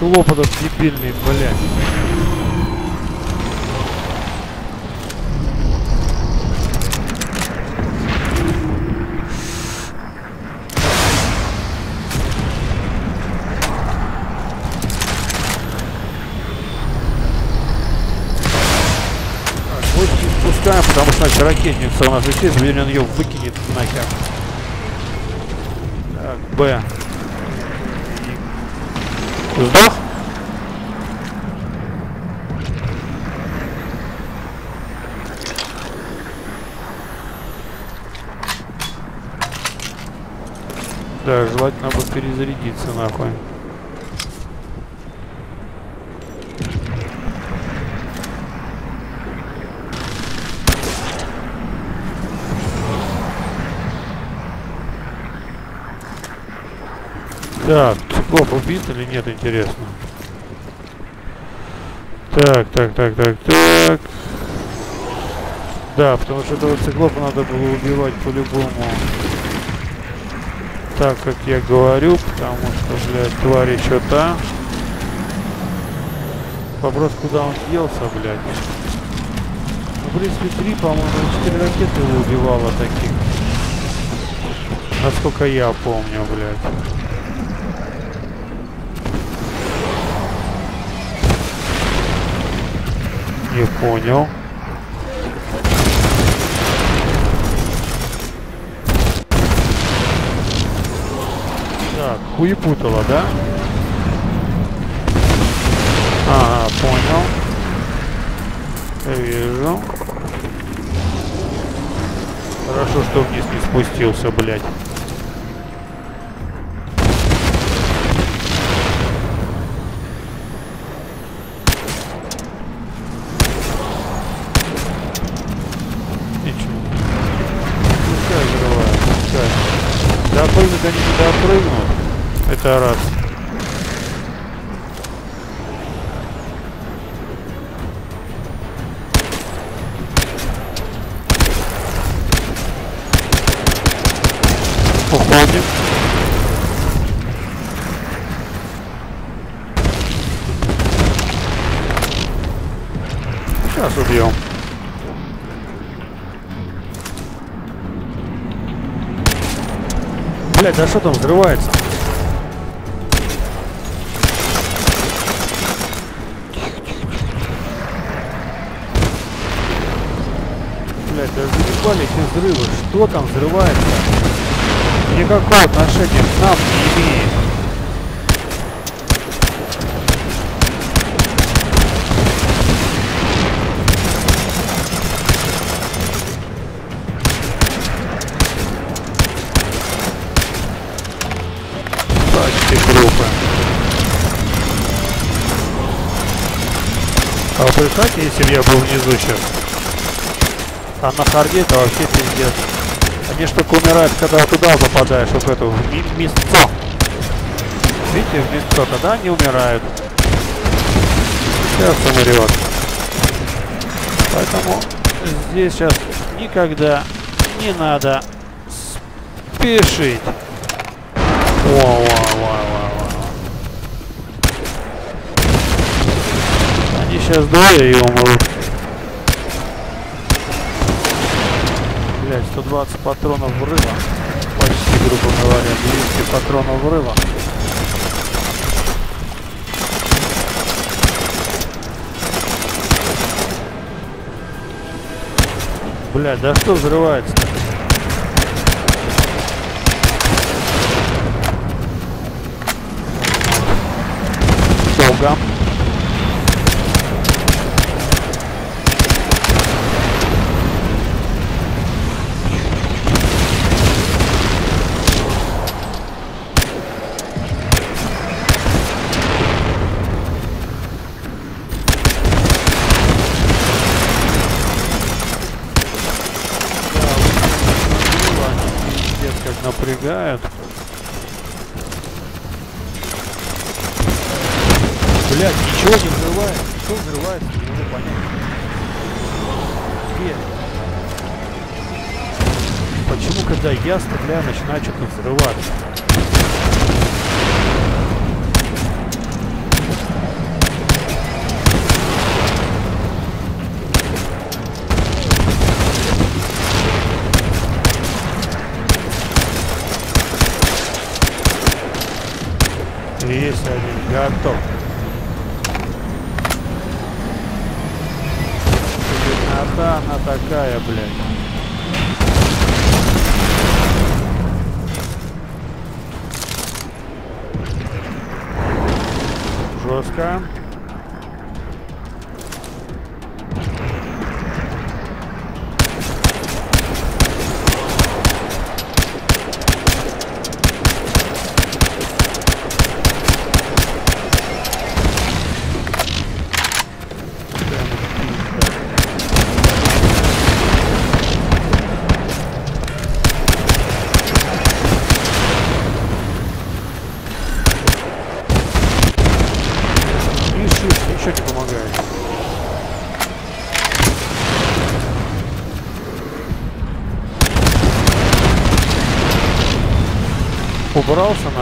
циклоп этот дебильный, блядь. Потому что наша ракетница у нас здесь, уверен, ее выкинет нахер. Так, Б. Сдох? Да, желательно бы перезарядиться нахуй. Так, циклоп убит или нет, интересно. Так, так, так, так, так. Да, потому что этого циклопа надо было убивать по-любому. Так, как я говорю, потому что, блядь, тварь еще та. Вопрос, куда он делся, блядь. Ну, в принципе, три, по-моему, четыре ракеты его убивало таких. Насколько я помню, блядь. Не понял. Так, хуепутало, да? Ага, понял. Вижу. Хорошо, что вниз не спустился, блядь. Это раз. Уходим. Сейчас убьем. Блять, да что там взрывается? Взрывы. Что там взрывается? Никакого отношения к нам не имеет. А представьте, если бы я был внизу сейчас? А на харде это вообще пиздец. Они ж только умирают, когда туда попадаешь, вот в эту в мясцо. Видите, в мясцо, тогда они умирают. Сейчас умрет. Поэтому здесь сейчас никогда не надо спешить. Вау, вау, вау, вау, вау. Они сейчас двое и умрут. Патронов врыва. Почти, грубо говоря, 200 патронов врыва. Блять, да что взрывается-то? Долго. Пиздец, как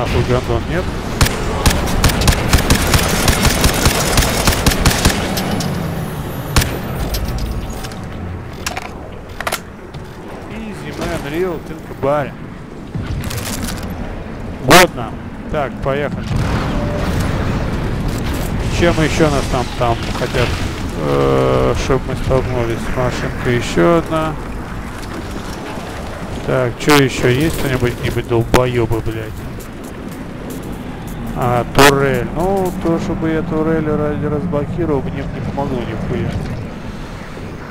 нахуй, гондон, нет? Man, real, think about it. Годно. Так, поехали. Чем еще нас там там хотят, э, чтобы мы столкнулись? Машинка еще одна. Так, что еще есть кто-нибудь, какие-нибудь долбоебы, блядь? Турель. Ну, то, чтобы я турель разблокировал, мне не помогло нихуя.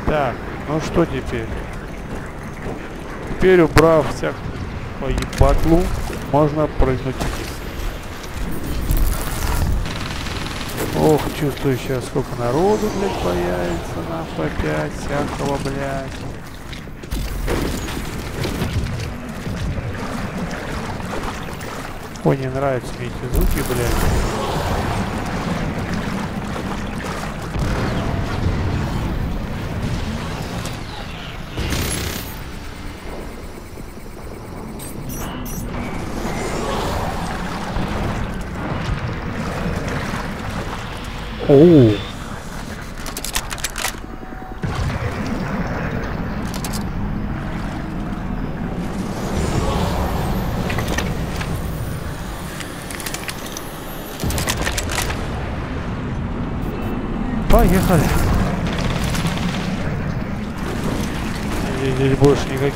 Так, ну что теперь? Теперь, убрав всякую поебатлу, можно прыгнуть вниз. Ох, чувствую сейчас, сколько народу, блядь, появится, нахуй опять, всякого, блядь. Ой, не нравятся эти звуки, блядь.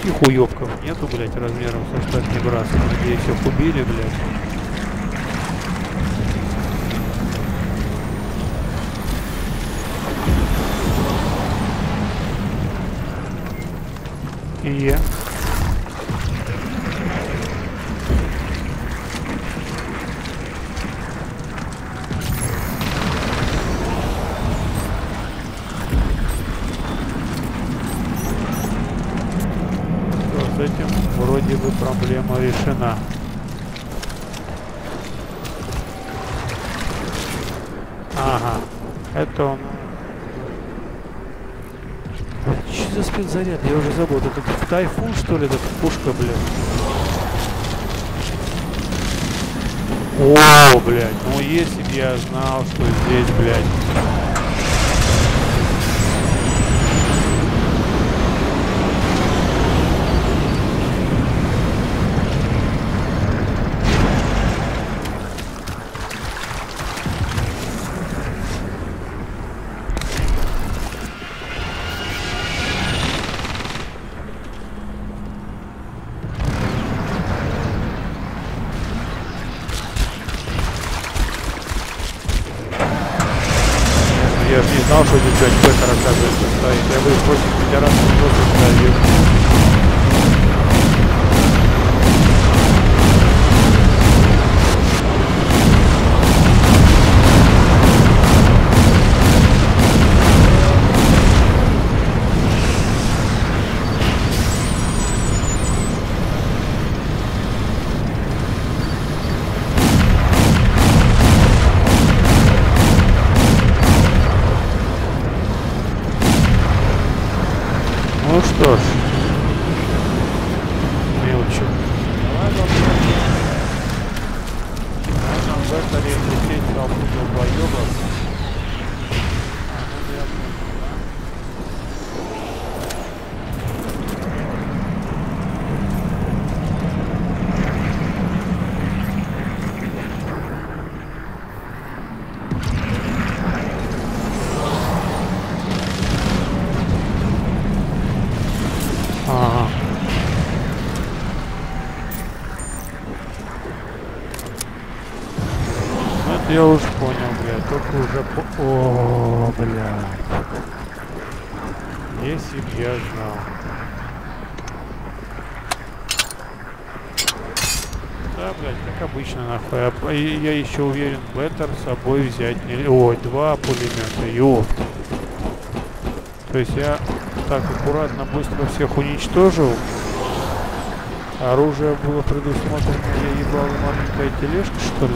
Никаких уёбков нету, блядь, размером со штатный брас. Надеюсь, их убили, блядь. И... Всё, с этим вроде бы проблема решена. Ага, это он. Что за спецзаряд? Я уже забыл. Это как тайфун, что ли? Это пушка, блядь. О, блядь. Ну, если бы я знал, что здесь, блядь. Я же не знал, что здесь 5 Петер, оказывается, стоит. Я бы против федерации просто ставил. Ну что ж, мелочи. Давай попробуем. Можно в векторе лететь толпу долбоёбов. А, ну я понял, да? Ага. Ну это я уже понял, блядь. Только уже по... О, блядь. Если б я знал. Да, блядь, как обычно, нахуй. А п- и Я еще уверен, Беттер с собой взять не... Ой, два пулемета, ёпта. То есть я так аккуратно, быстро всех уничтожил. Оружие было предусмотрено, я ебал маленькая тележка, что ли?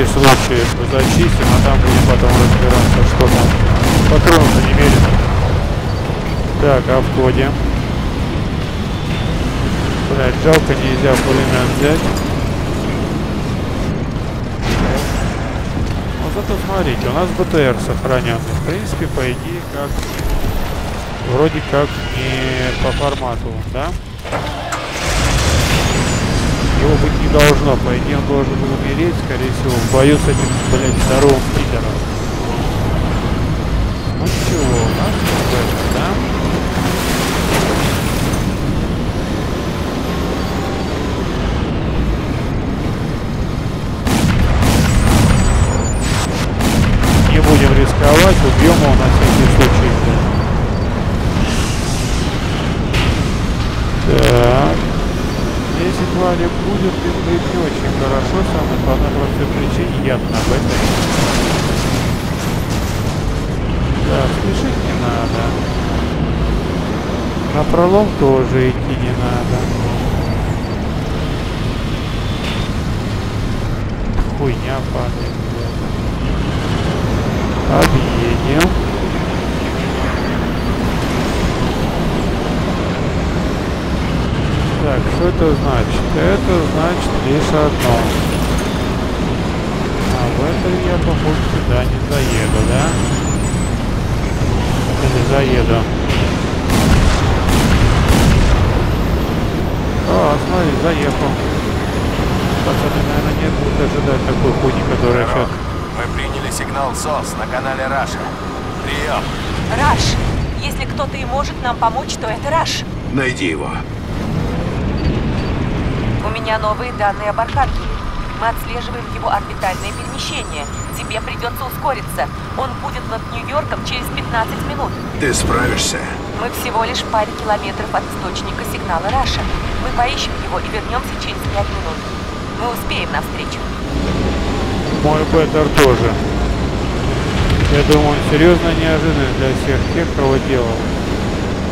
На всякий случай зачистим, а там будем потом разбираться, что там. Патронов-то не мерено. Так, а в ходе. Блять, жалко нельзя пулемет взять. Ну зато смотрите, у нас БТР сохраненный. В принципе, по идее, как вроде как не по формату, да? Должно, по идее он должен был умереть, скорее всего, в бою с этим, блядь, здоровым пидором. Ну чего, у нас это, да? Не будем рисковать, убьем его на всякий случай. Так. Если твари будет, это будет не очень хорошо, самое по одной простой причине яд на бета. Да, спешить не надо. На пролом тоже идти не надо. Хуйня падает. Объедем. Так, что это значит? Это значит лишь одно. А в это я, походу, сюда не заеду, да? Или заеду? А, смотри, заехал. Пацаны, наверное, не будут ожидать такой хуйни, которая сейчас... Мы приняли сигнал СОС на канале Раша. Прием. Раш! Если кто-то и может нам помочь, то это Раш. Найди его. У меня новые данные об Архангеле. Мы отслеживаем его орбитальное перемещение. Тебе придется ускориться. Он будет над Нью-Йорком через 15 минут. Ты справишься? Мы всего лишь в паре километров от источника сигнала Раша. Мы поищем его и вернемся через 5 минут. Мы успеем навстречу. Мой Беттер тоже. Я думаю, он серьезно неожиданный для всех тех, кого делал.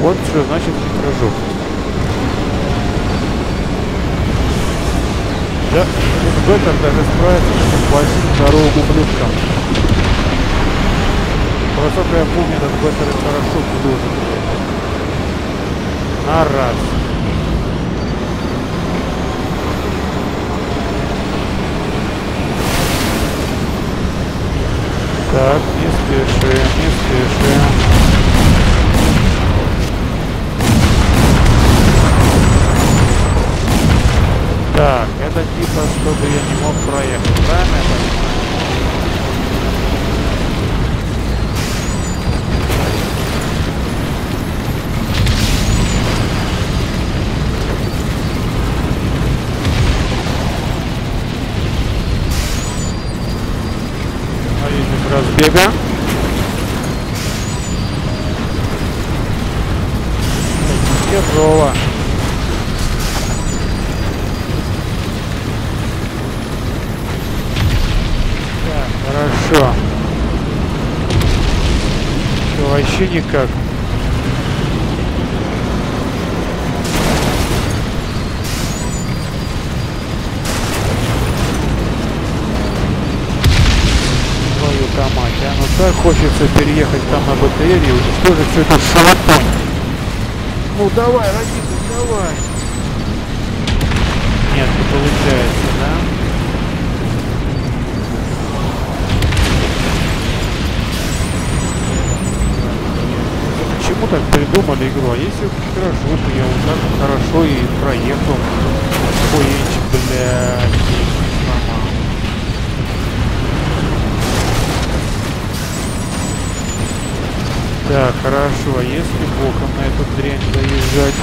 Вот что значит хитрожопость. Да, Беттер даже справится с большим здоровым ублюдком. Насколько я помню, этот Беттер хорошо художник. На. Так, не спешим, не спешим. Так, это типа, чтобы я не мог проехать, правильно разбега. Херово. Так, хорошо. Что, вообще никак. Так хочется переехать там на БТР и уничтожить всю эту шалоту. Ну давай, родитель, давай. Нет, не получается, да? Почему так придумали игру? А если хорошо, то я вот так хорошо и проехал. Охуеть, блядь. Так, хорошо, а если боком на эту дрянь заезжать?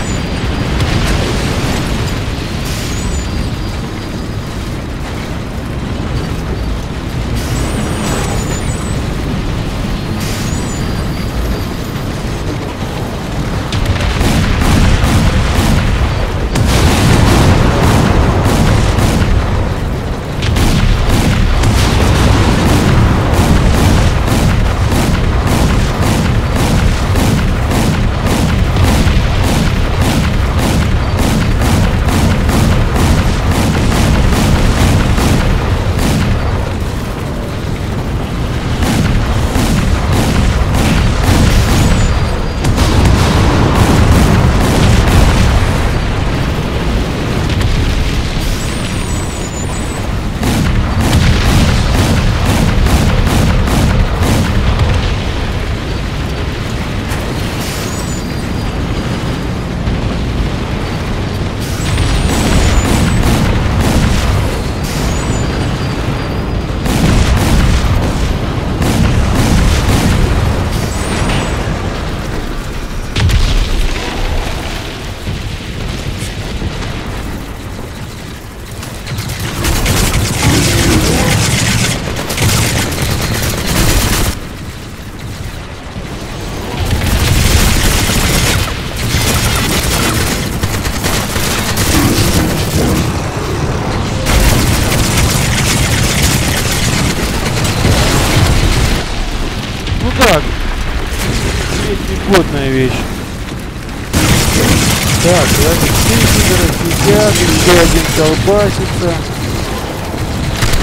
Колбасится.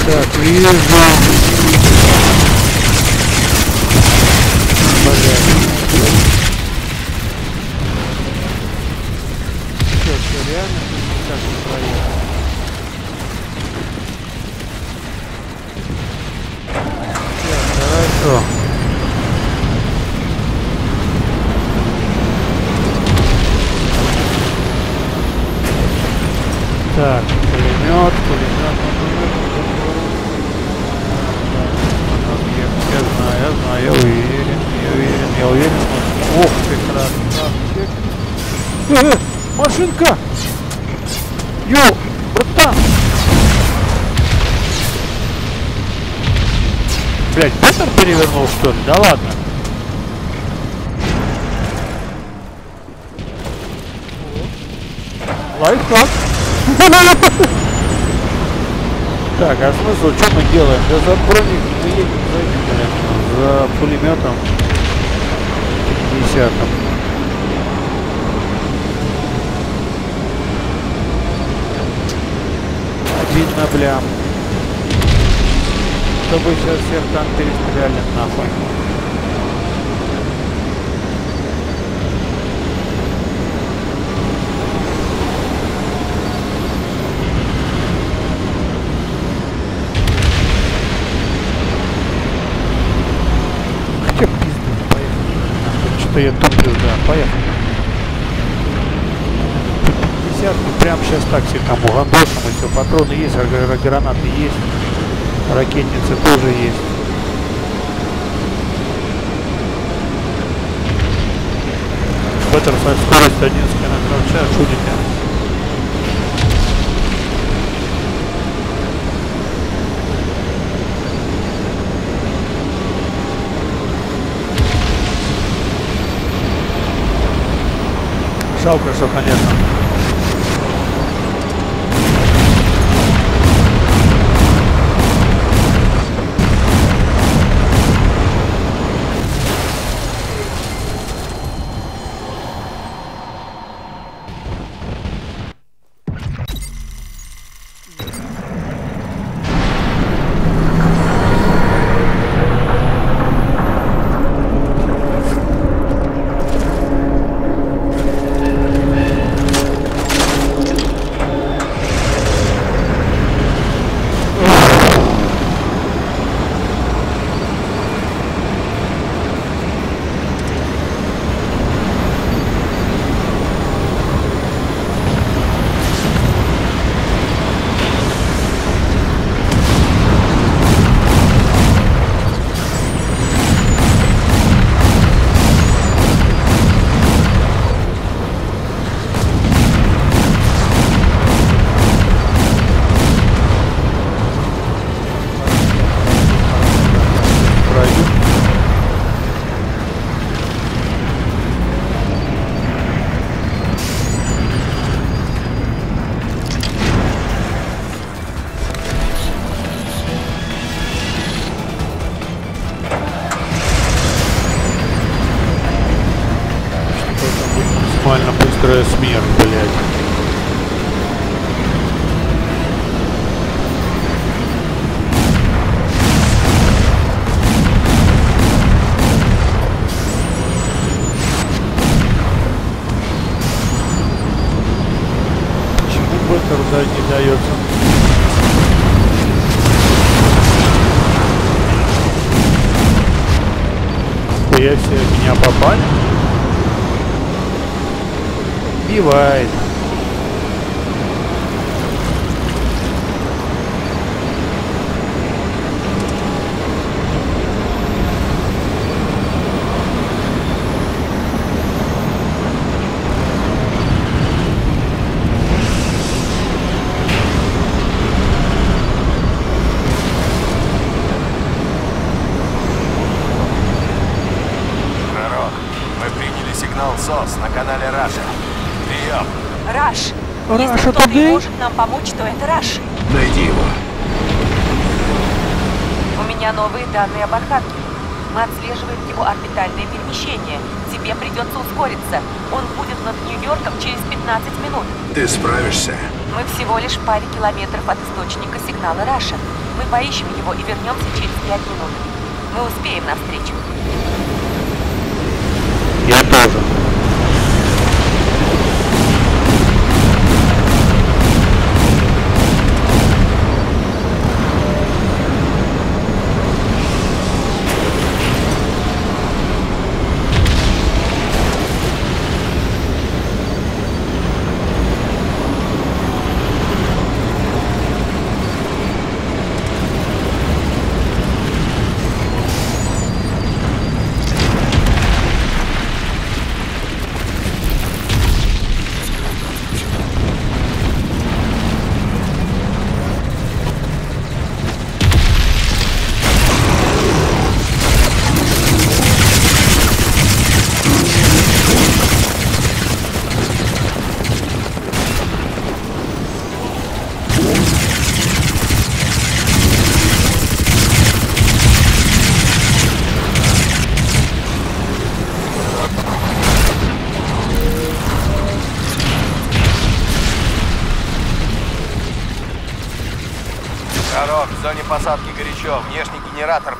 Так, вижу. Йоу, братан! Блять, Беттер перевернул что ли? Да ладно. Лайфхак. Так, а смысл, что мы делаем? Да за броник мы едем за этим, блин, за пулеметом 50 Обидно, блям. Чтобы сейчас всех там перестреляли нахуй. Хотя пизда, поехали. Что-то я туплю, да, поехали. Десятку прям сейчас так все там угандошим и все. Патроны есть, гранаты есть. Ракетницы тоже есть. Беттер со скоростью 11 км в час шутите. Жалко, что, конечно,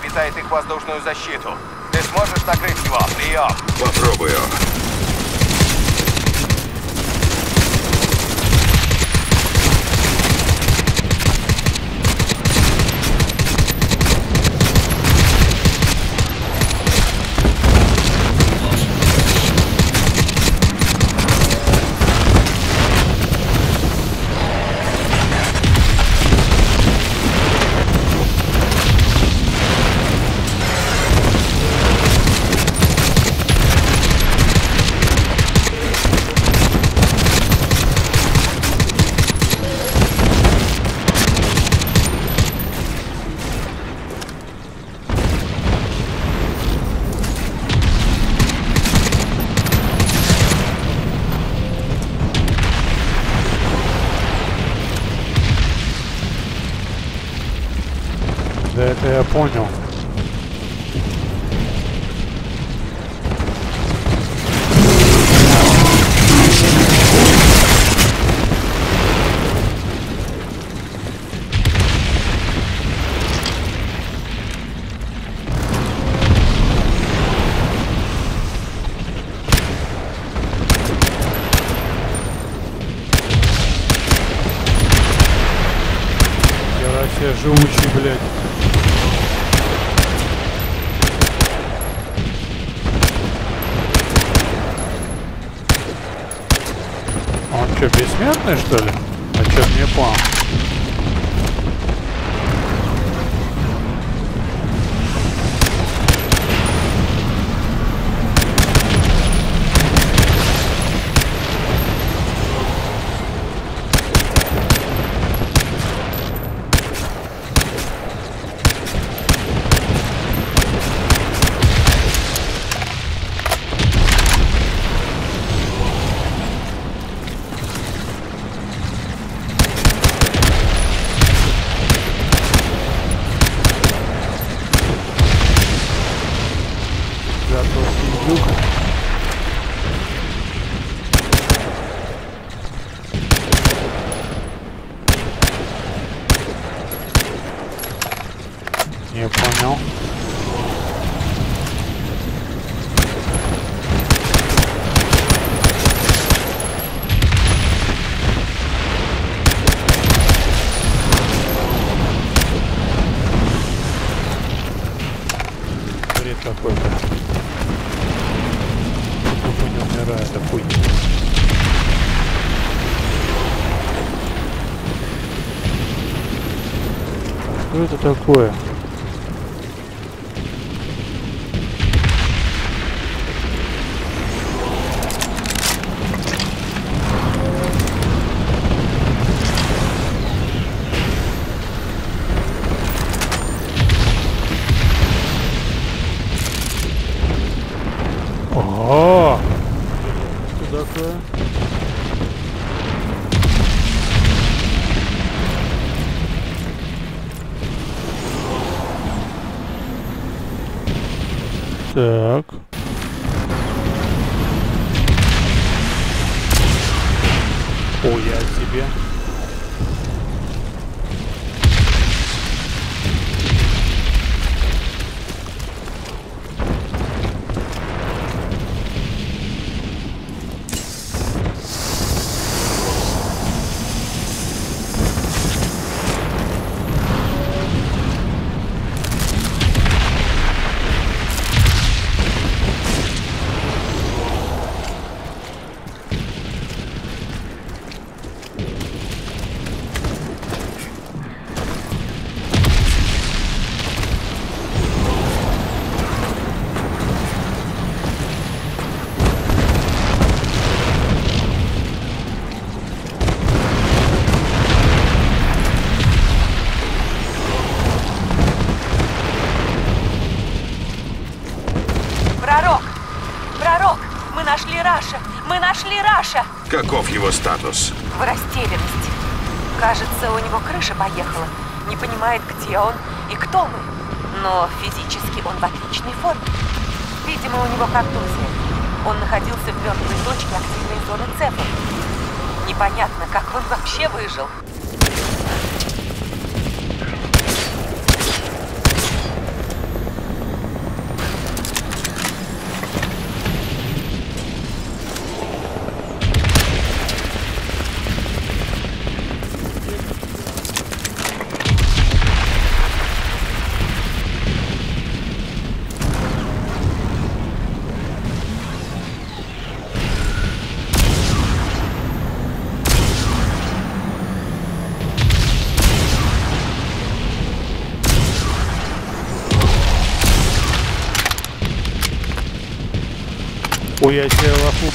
питает их воздушную защиту. Такое? Каков его статус? В растерянности. Кажется, у него крыша поехала. Не понимает, где он и кто мы. Но физически он в отличной форме. Видимо, у него контузия. Он находился в мертвой точке активной зоны цепа. Непонятно, как он вообще выжил.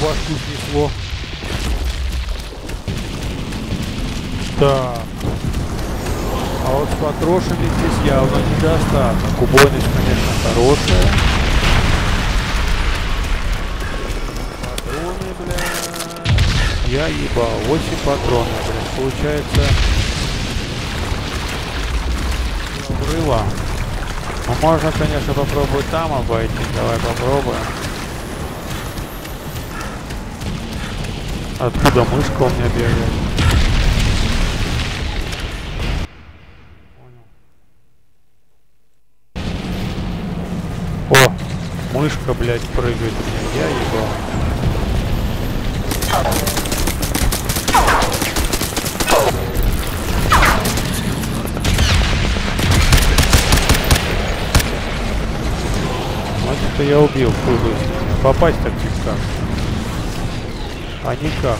Башку снесло. Так. А вот с патрошами здесь явно недостаток. Убойность, конечно, хорошая. Патроны, бля. Я ебал. 8 патронов, блядь. Получается... Обрыва. Ну, можно, конечно, попробовать там обойти. Давай попробуем. Откуда мышка у меня бегает? Мышка, блядь, прыгает. Я. Вот это я убил, хуй. Попасть так как? А никак.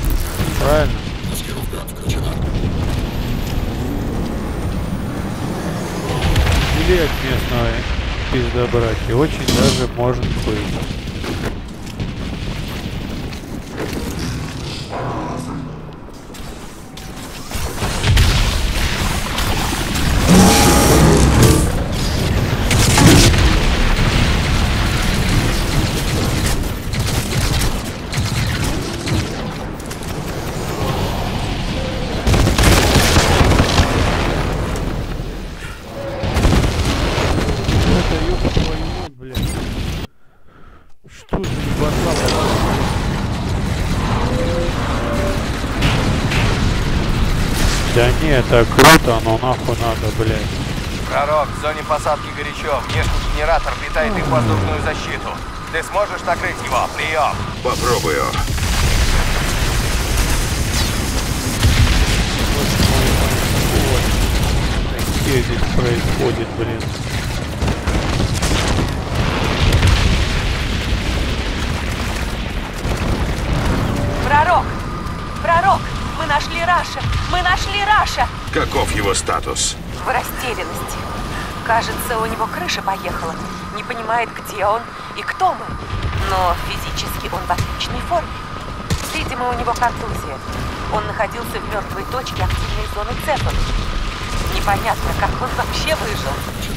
Правильно? Маскировка включена. Или от местного пиздобраки. Очень даже может быть. Зоне посадки горячо. Внешний генератор питает их воздушную защиту. Ты сможешь накрыть его? Прием. Попробую. Что здесь происходит, блин? Пророк! Пророк! Мы нашли Раша! Мы нашли Раша! Каков его статус? В растерянности. Кажется, у него крыша поехала. Не понимает, где он и кто мы. Но физически он в отличной форме. Видимо, у него контузия. Он находился в мертвой точке активной зоны цепа. Непонятно, как он вообще выжил.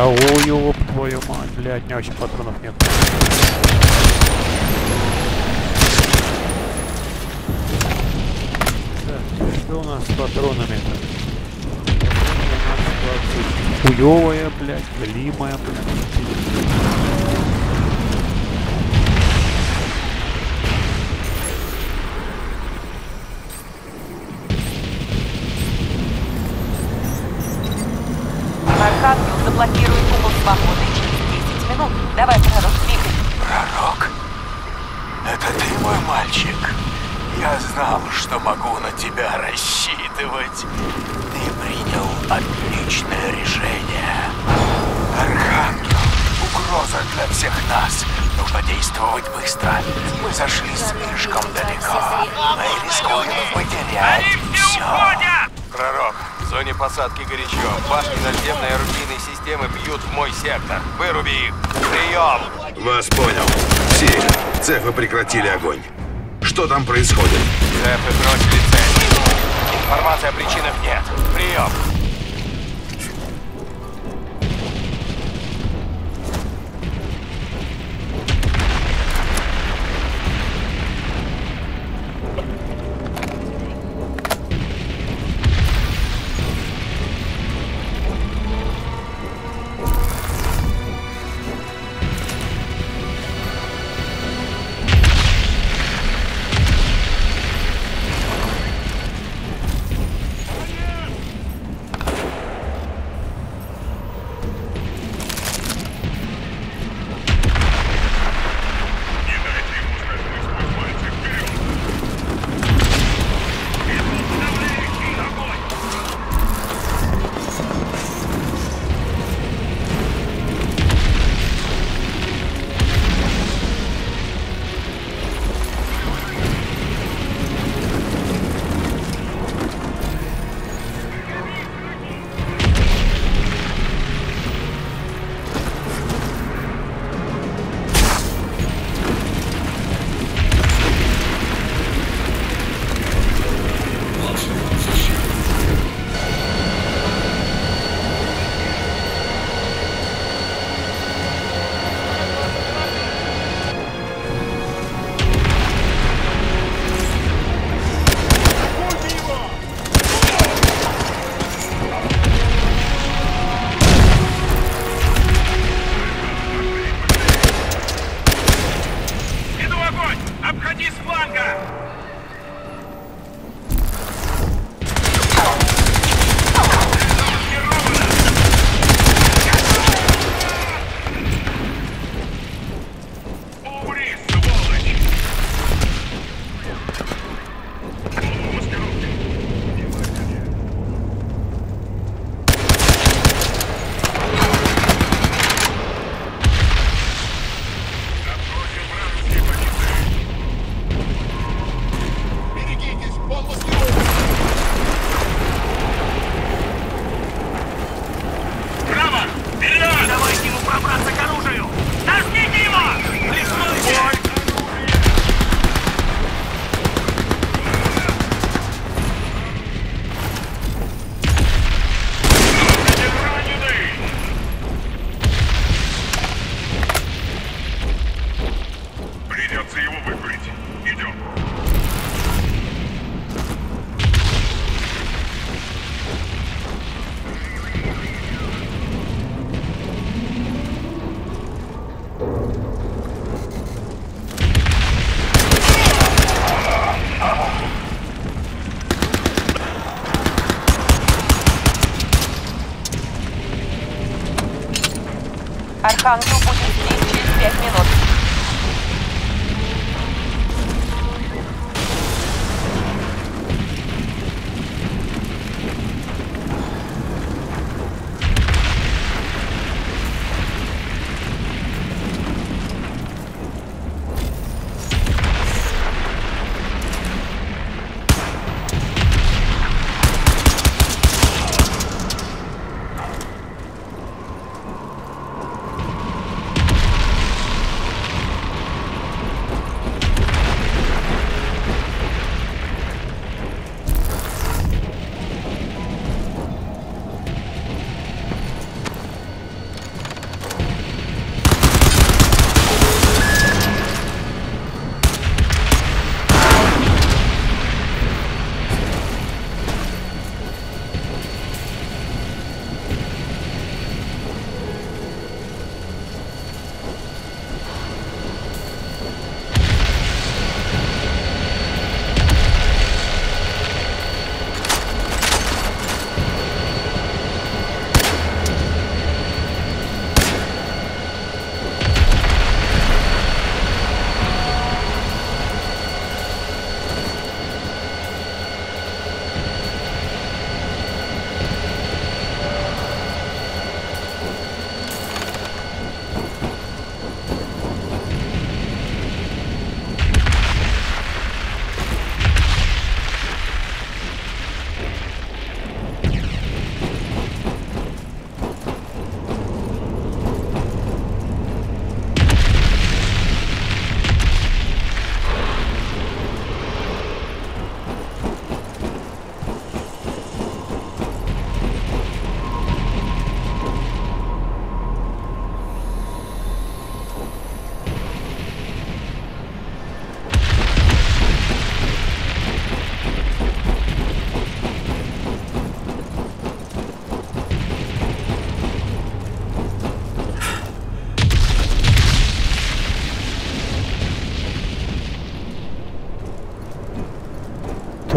Это не того, ёб твою мать, блядь, меня вообще патронов нет. Так, что у нас с патронами-то? Хуёвая, блядь, галимая, блядь. Зоне посадки горячо. Башни наземной орудийной системы бьют в мой сектор. Выруби их. Прием! Вас понял. Все, цефы прекратили огонь. Что там происходит? Цепы бросили цель. Информации о причинах нет. Прием!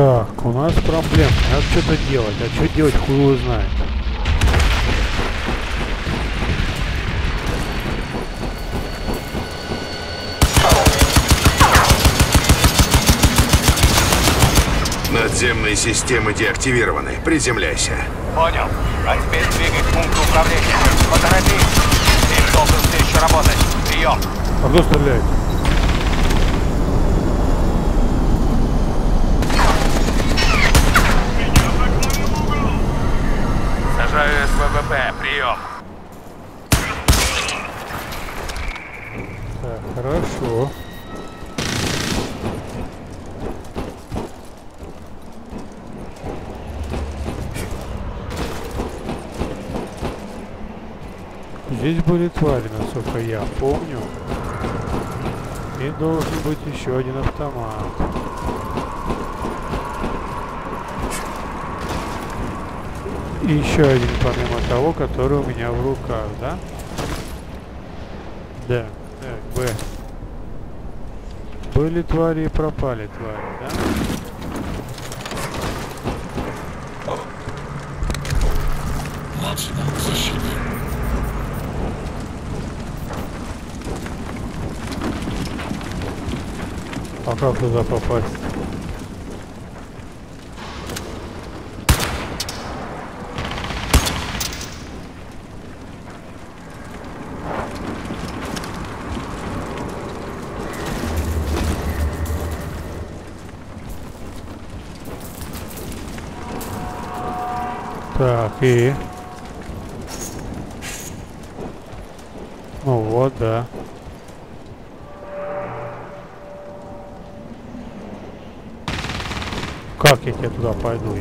Так, у нас проблема. Надо что-то делать. А что делать, хуй его знает. Надземные системы деактивированы. Приземляйся. Понял. А теперь двигай к пункту управления. Поторопись. Их должен все еще работать. Прием. А кто стреляет? СВВП. Прием. Так, хорошо. Здесь были твари, насколько я помню. И должен быть еще один автомат. И еще один, помимо того, который у меня в руках, да? Да, так, Б. Были твари и пропали твари, да? Максимум защиты. А как туда попасть? Так, и... Ну вот, да. Как я тебе туда пойду?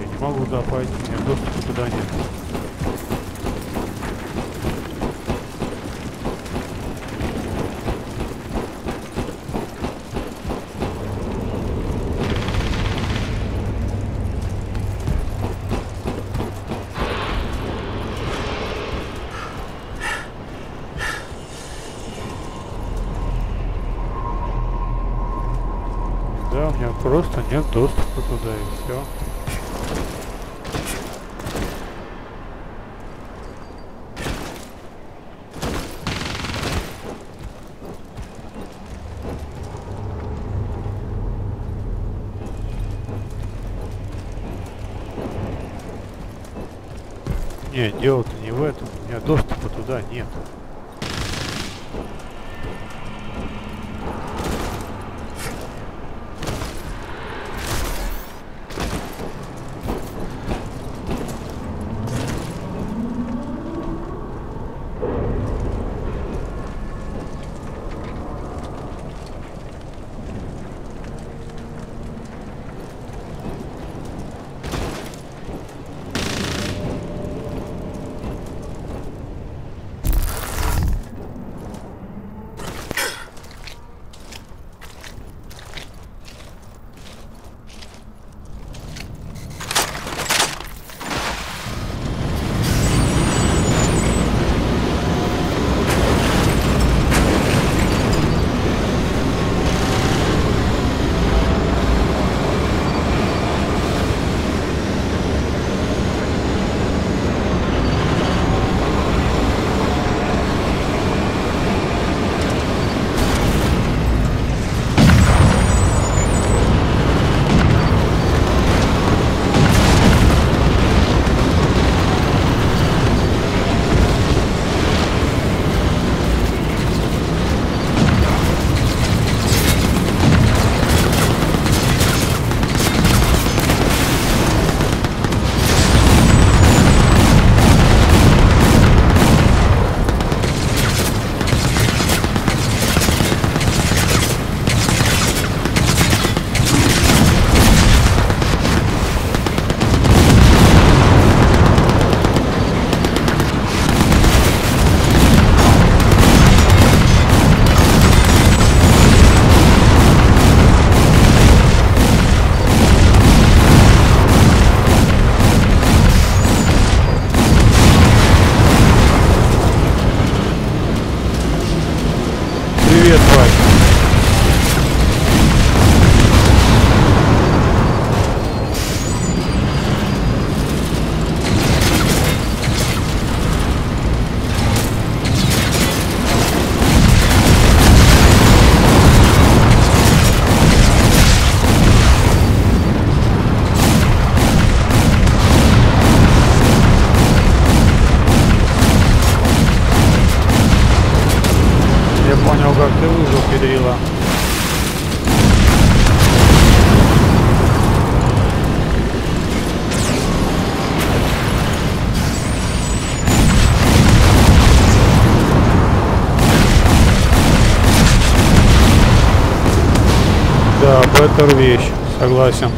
Better вещь, согласен.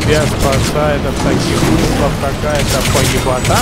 Тебя спасает от таких узлов какая-то поебота?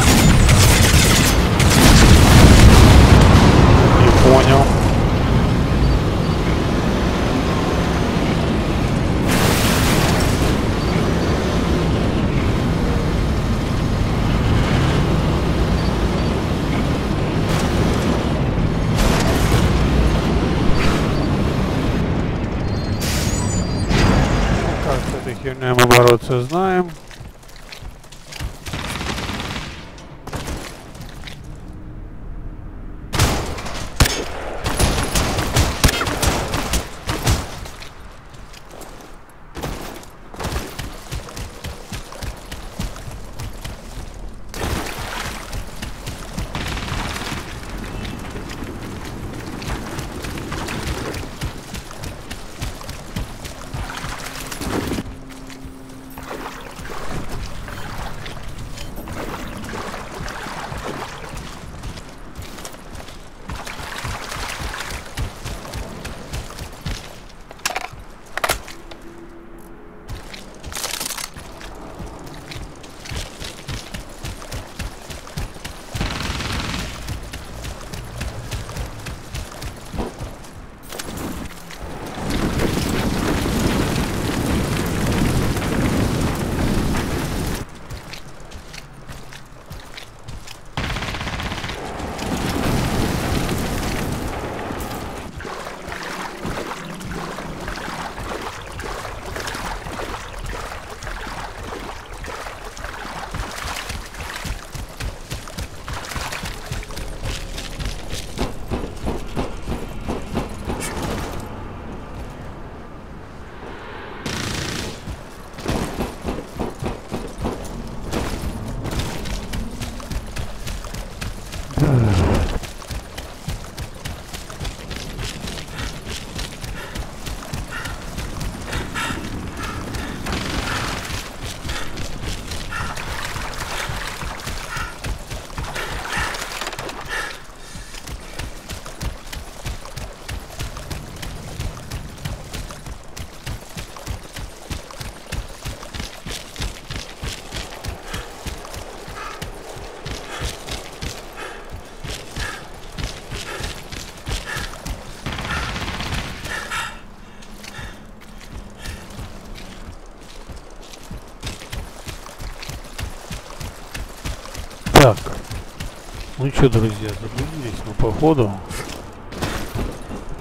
Что, друзья, заблудились мы походу.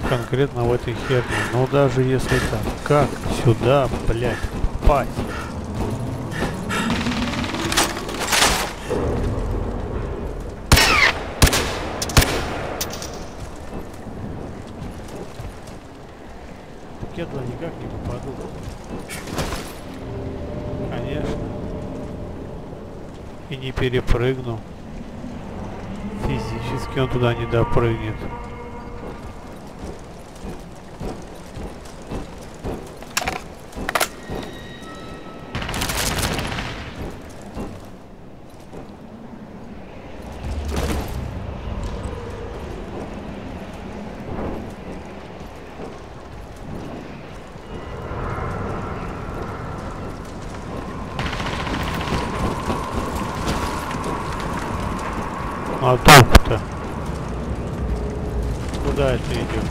Конкретно в этой херне. Но даже если так, как сюда, блядь, попасть? Я туда никак не попаду. Конечно. И не перепрыгну. Физически он туда не допрыгнет. А толку-то? Это идет?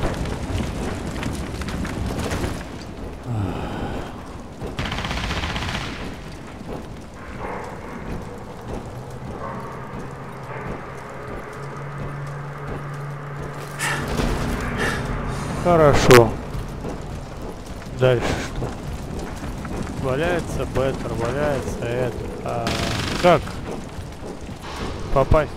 Хорошо. Дальше что? Валяется беттер, валяется это. А как попасть?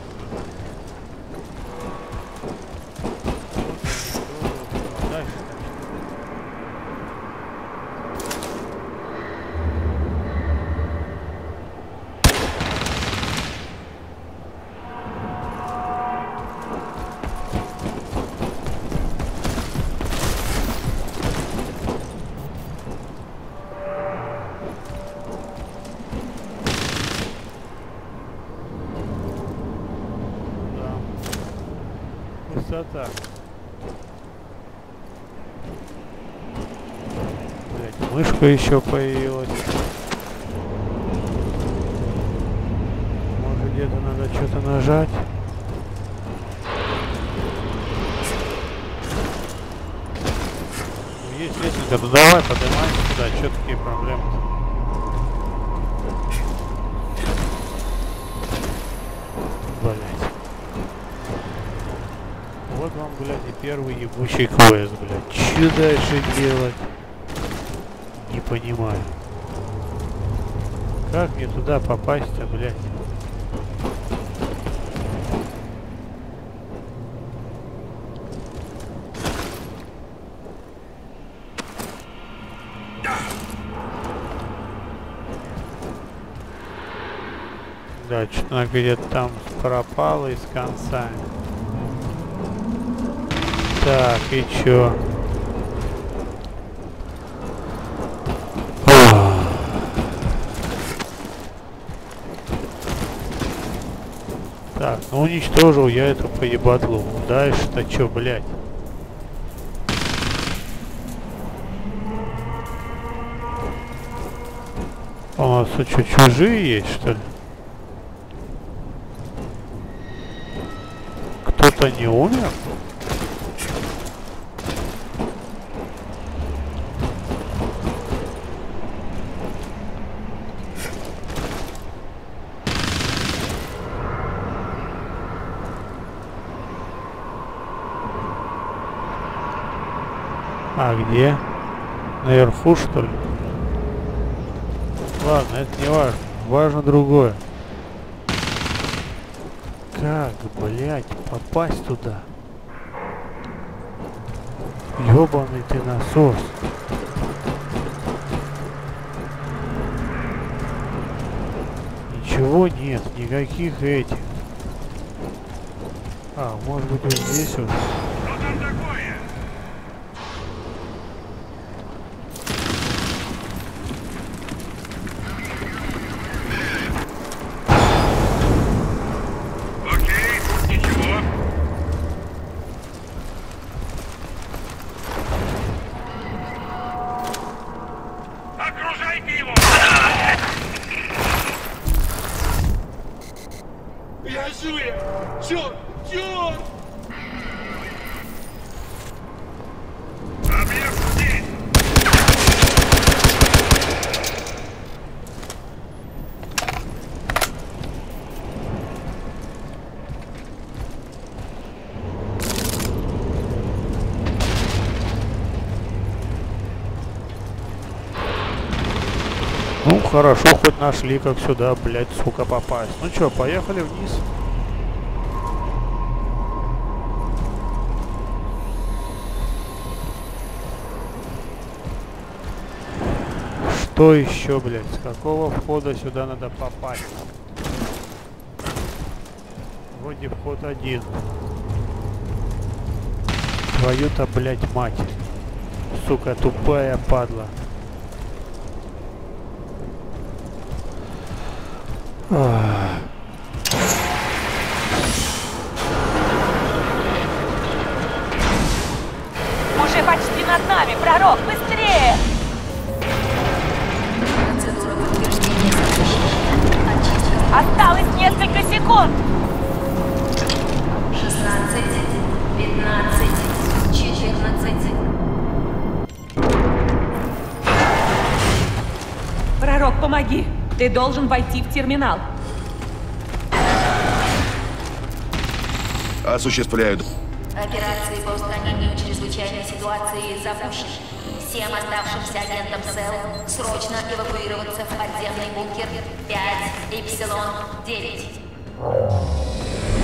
Еще появилась. Может где-то надо что-то нажать. Ну, Есть лестница, ну давай поднимаемся сюда, что такие проблемы-то? Блять. Вот вам, блядь, и первый ебучий квест, блядь. Че дальше делать? Не понимаю. Как мне туда попасть-то, блядь? Да, что-то где-то там пропало из конца. Так, и чё? Так, ну уничтожил я эту поебатлу. Дальше-то чё, блядь? У нас что, чужие есть, что ли? Кто-то не умер? А где? Наверху что ли? Ладно, это не важно. Важно другое. Как, блять, попасть туда? Ёбаный ты насос. Ничего нет, никаких этих. А, может быть вот здесь вот. Хорошо, хоть нашли, как сюда, блять, сука, попасть. Ну чё, поехали вниз. Что еще, блядь? С какого входа сюда надо попасть? Вроде вход один. Твою-то, блядь, мать. Сука, тупая падла. Oh. Ты должен войти в терминал. Осуществляю. Операции по устранению чрезвычайной ситуации запущены. Всем оставшимся агентам СЭЛ срочно эвакуироваться в подземный бункер 5 Эпсилон 9.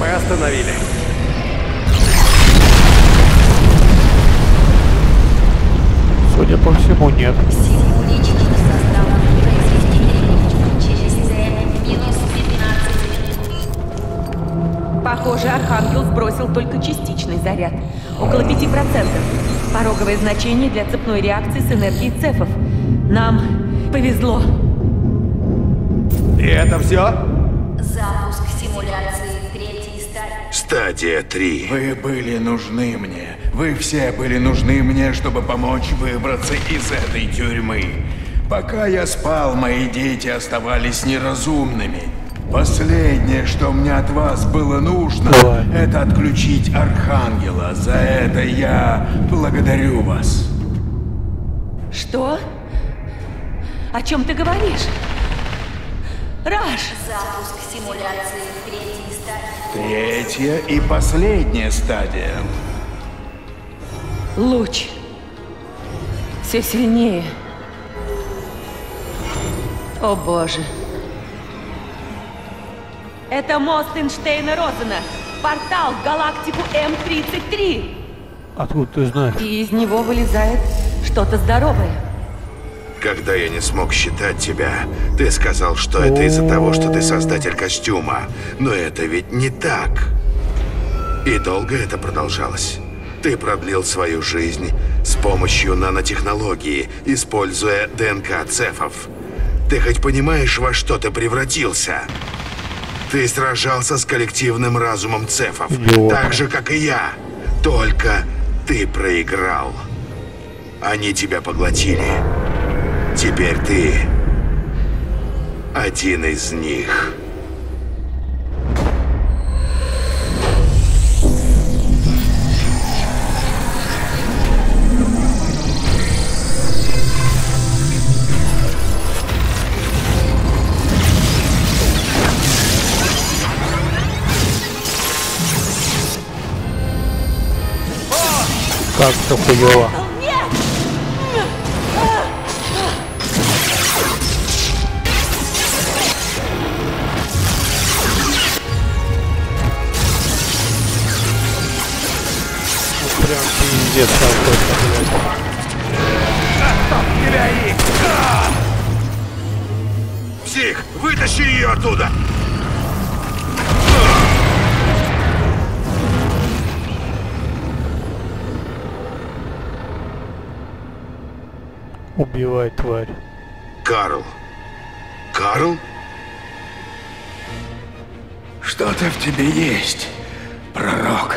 Мы остановили. Судя по всему, нет. Всему личному Похоже, Архангел сбросил только частичный заряд. Около 5%. Пороговое значение для цепной реакции с энергией цефов. Нам повезло. И это все? Запуск симуляции третьей стадии. Стадия 3. Вы были нужны мне. Вы все были нужны мне, чтобы помочь выбраться из этой тюрьмы. Пока я спал, мои дети оставались неразумными. Последнее, что мне от вас было нужно, Давай. это отключить Архангела. За это я благодарю вас. Что? О чем ты говоришь? Раш! Запуск симуляции третьей стадии. Третья и последняя стадия. Луч. Все сильнее. О боже. Это мост Эйнштейна Розена. Портал в галактику М-33. Откуда ты знаешь? И из него вылезает что-то здоровое. Когда я не смог считать тебя, ты сказал, что это из-за того, что ты создатель костюма. Но это ведь не так. И долго это продолжалось. Ты продлил свою жизнь с помощью нанотехнологии, используя ДНК цефов. Ты хоть понимаешь, во что ты превратился? Ты сражался с коллективным разумом цефов, Идиот. так же, как и я. Только ты проиграл. Они тебя поглотили. Теперь ты один из них. Как-то хуёво. Ну, Прям пиздец какой-то, блядь. Псих, вытащи ее оттуда! Убивай, тварь. Карл. Карл? Что-то в тебе есть, пророк.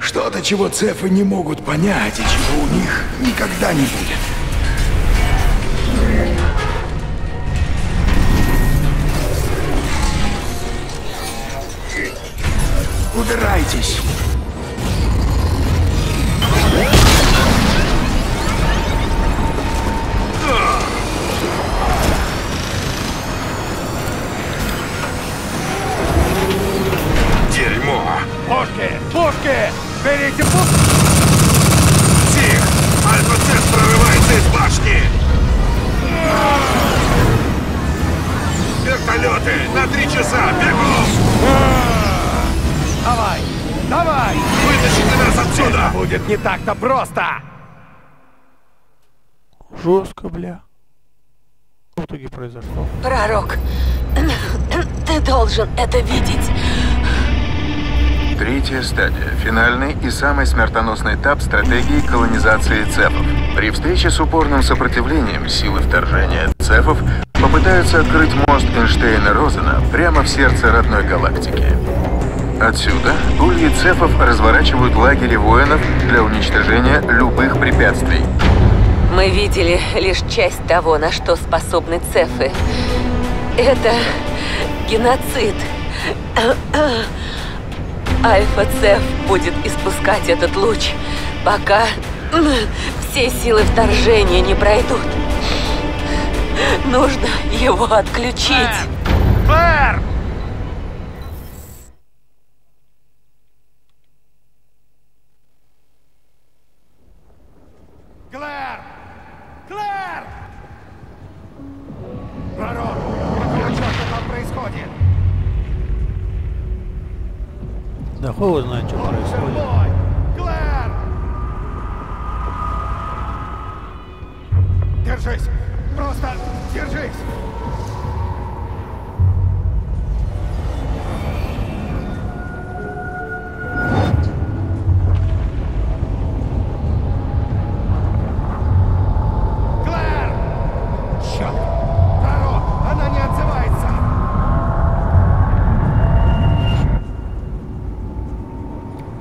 Что-то, чего цефы не могут понять и чего у них никогда не будет. Убирайтесь. Так-то просто! Жестко, бля. Что в итоге произошло? Пророк, ты должен это видеть. Третья стадия. Финальный и самый смертоносный этап стратегии колонизации цефов. При встрече с упорным сопротивлением силы вторжения цефов попытаются открыть мост Эйнштейна-Розена прямо в сердце родной галактики. Отсюда ульи цефов разворачивают лагеря воинов для уничтожения любых препятствий. Мы видели лишь часть того, на что способны цефы. Это геноцид. Альфа-цеф будет испускать этот луч, пока все силы вторжения не пройдут. Нужно его отключить. Клэр! Клэр!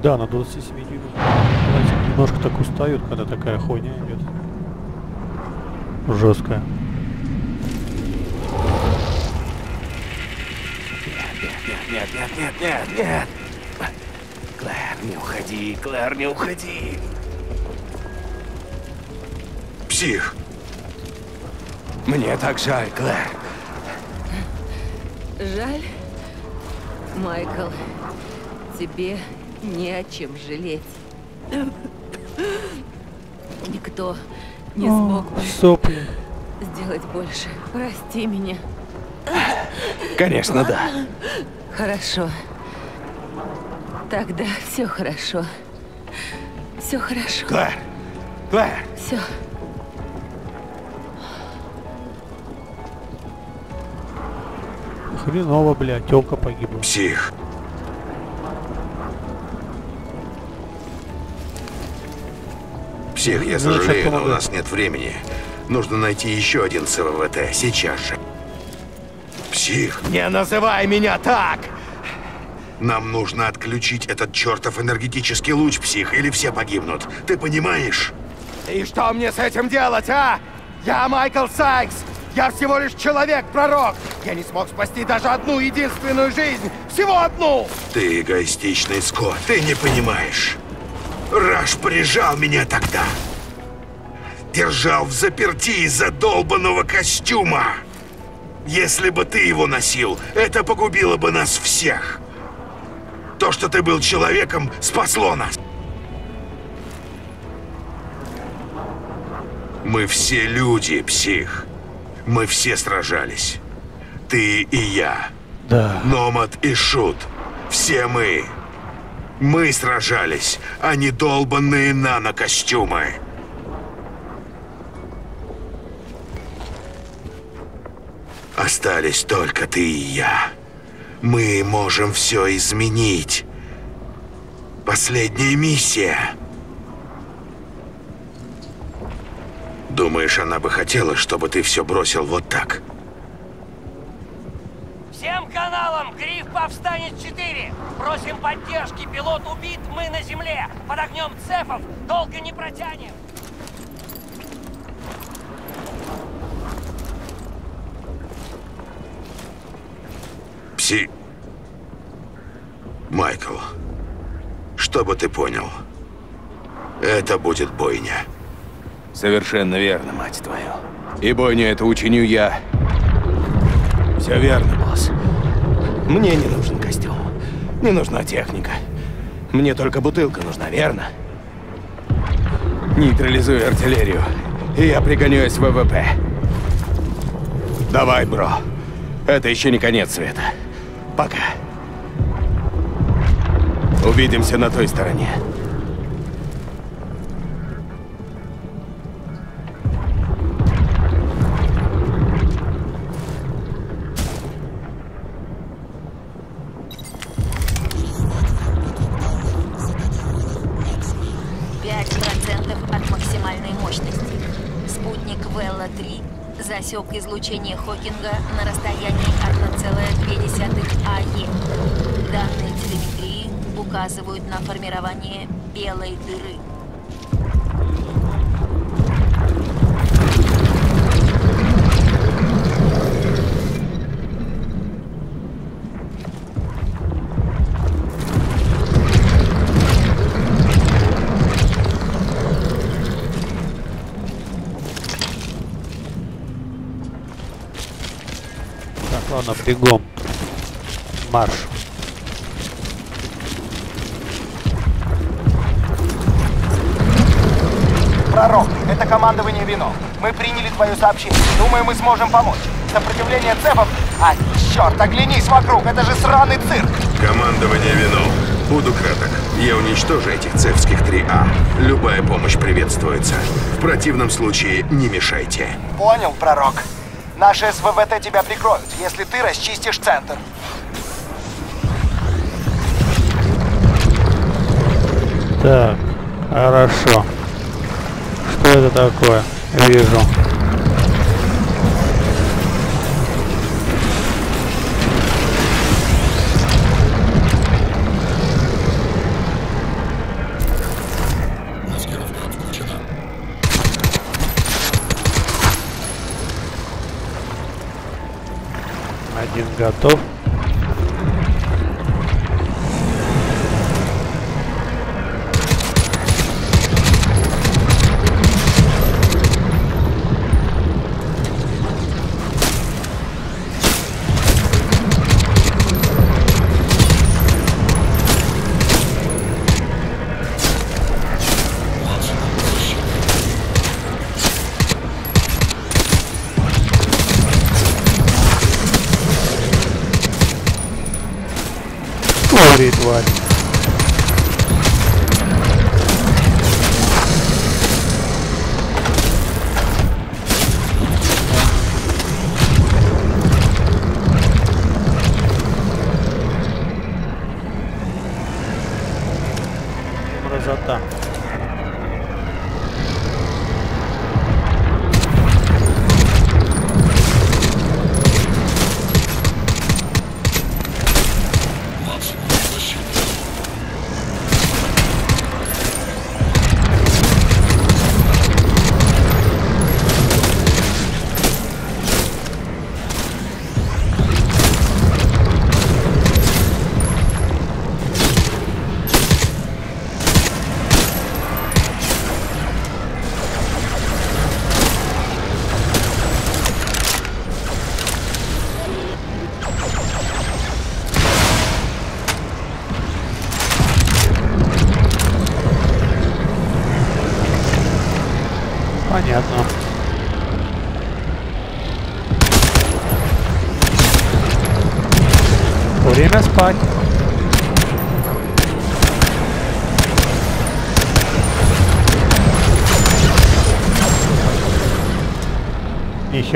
Да, на 27 дюймах. Немножко так устают, когда такая хуйня идет. Жесткая. Нет, нет, нет, нет, нет. Клэр, не уходи, Клэр, не уходи. Псих, Мне так жаль, Клэр. Жаль, Майкл, тебе не о чем жалеть. Никто не смог бы Сопли. сделать больше. Прости меня. Конечно, да. Хорошо. Тогда все хорошо. Все хорошо. Клэр, Клэр, Все. Хреново, блядь, телка погибла. псих. Псих, я сожалею, но у нас нет времени. Нужно найти еще один ЦВВТ, сейчас же. Псих, не называй меня так! нам нужно отключить этот чертов энергетический луч, псих, или все погибнут. Ты понимаешь? И что мне с этим делать, а? Я Майкл Сайкс! Я всего лишь человек-пророк! Я не смог спасти даже одну единственную жизнь! Всего одну! Ты эгоистичный скот, ты не понимаешь. Раш прижал меня тогда. Держал в заперти из-за долбанного костюма. Если бы ты его носил, это погубило бы нас всех. То, что ты был человеком, спасло нас. Мы все люди, псих. Мы все сражались. Ты и я. Да. Номад и Шут. Все мы. Мы сражались, а не долбанные нано-костюмы. Остались только ты и я. Мы можем все изменить. Последняя миссия. Думаешь, она бы хотела, чтобы ты все бросил вот так? Всем каналам Гриф Повстанец 4! Просим поддержки, пилот убит, мы на земле! Под огнем цефов долго не протянем! Пси... Майкл, чтобы ты понял, это будет бойня. Совершенно верно, мать твою. И бойню это учиню я. Все верно, босс. Мне не нужен костюм. Не нужна техника. Мне только бутылка нужна, верно? Нейтрализуй артиллерию, и я пригоню СВВП. Давай, бро. Это еще не конец света. Пока. Увидимся на той стороне. Излучение Хокинга на расстоянии 1,2 АЕ. Данные телеметрии указывают на формирование белой дыры. Ладно, бегом. Марш. Пророк, это командование Вино. Мы приняли твое сообщение. Думаю, мы сможем помочь. Сопротивление цепов... А, черт, оглянись вокруг, это же сраный цирк! Командование вино. Буду краток. Я уничтожу этих цевских 3А. Любая помощь приветствуется. В противном случае не мешайте. Понял, пророк. Наши СВВТ тебя прикроют, если ты расчистишь центр. Так, хорошо. Что это такое? Вижу. Готов.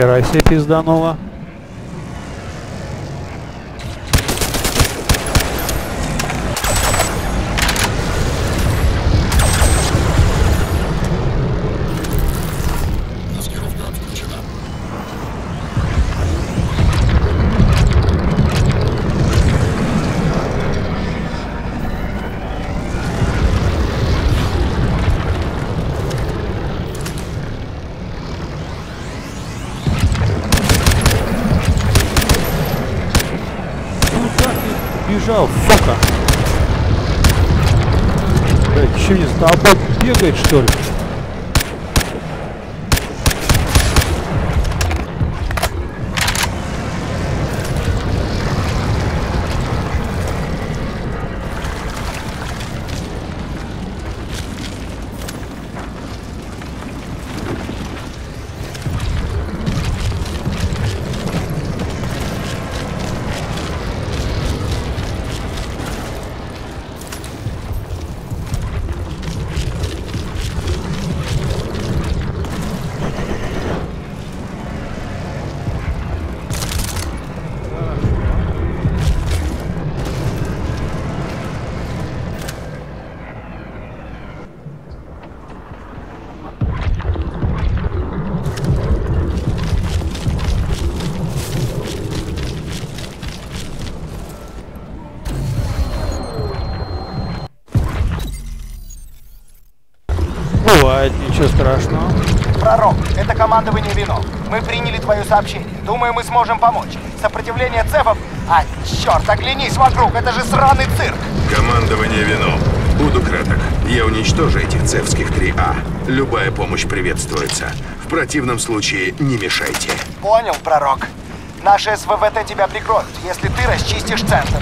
Нихера себе тобой бегает, что ли? Ничего страшного. Пророк, это командование Вино. Мы приняли твое сообщение. Думаю, мы сможем помочь. Сопротивление цефов... А, черт, оглянись вокруг, это же сраный цирк! Командование вино. Буду краток. Я уничтожу этих цевских 3А. Любая помощь приветствуется. В противном случае не мешайте. Понял, пророк. Наши СВВТ тебя прикроют, если ты расчистишь центр.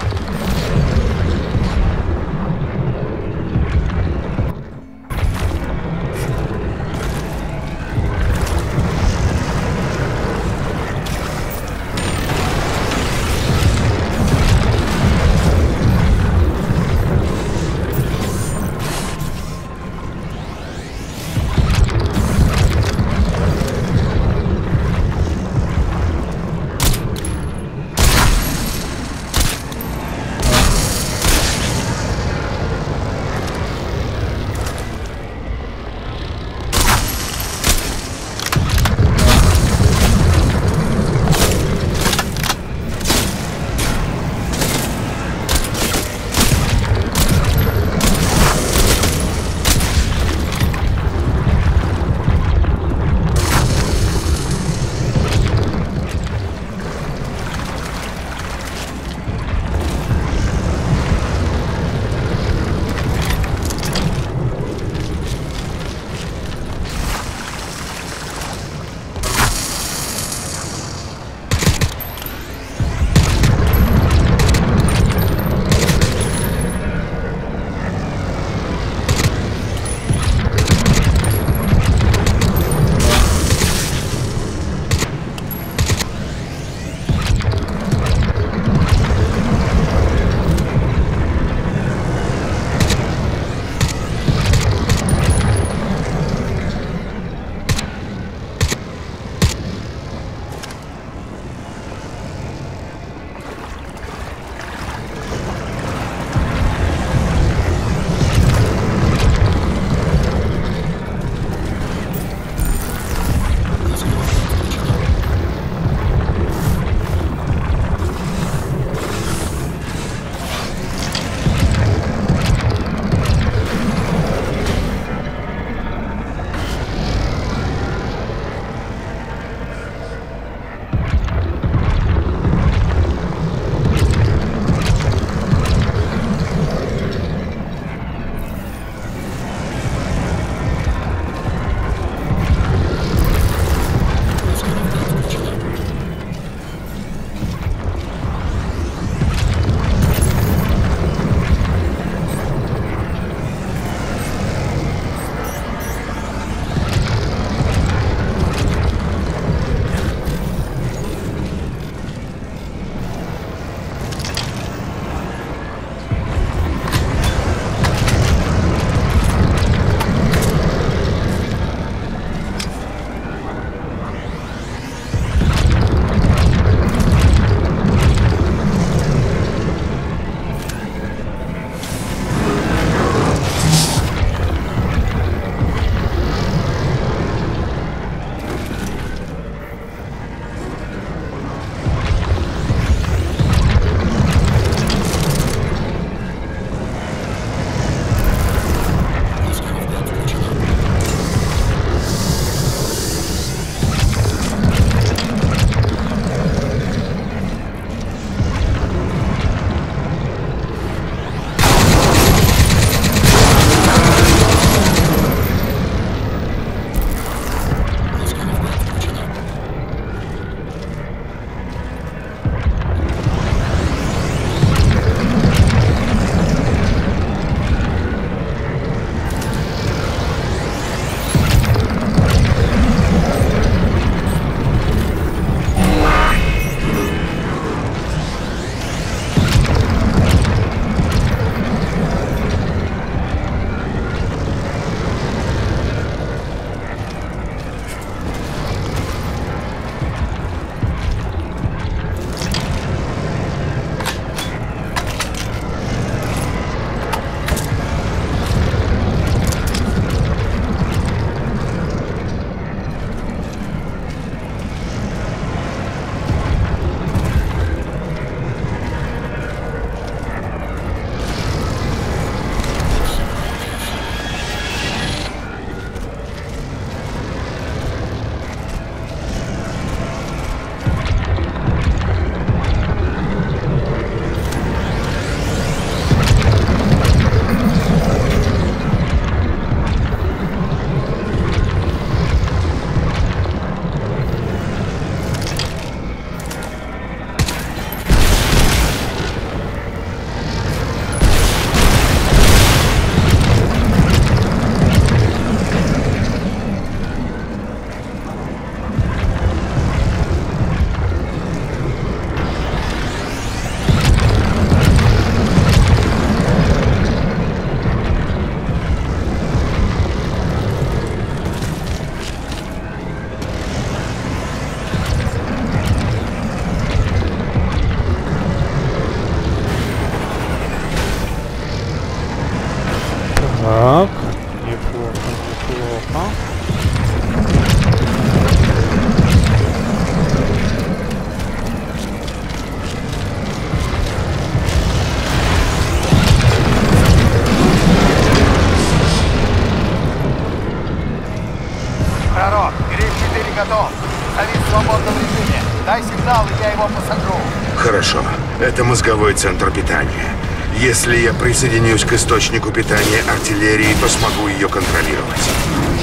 Присоединюсь к источнику питания артиллерии, то смогу ее контролировать.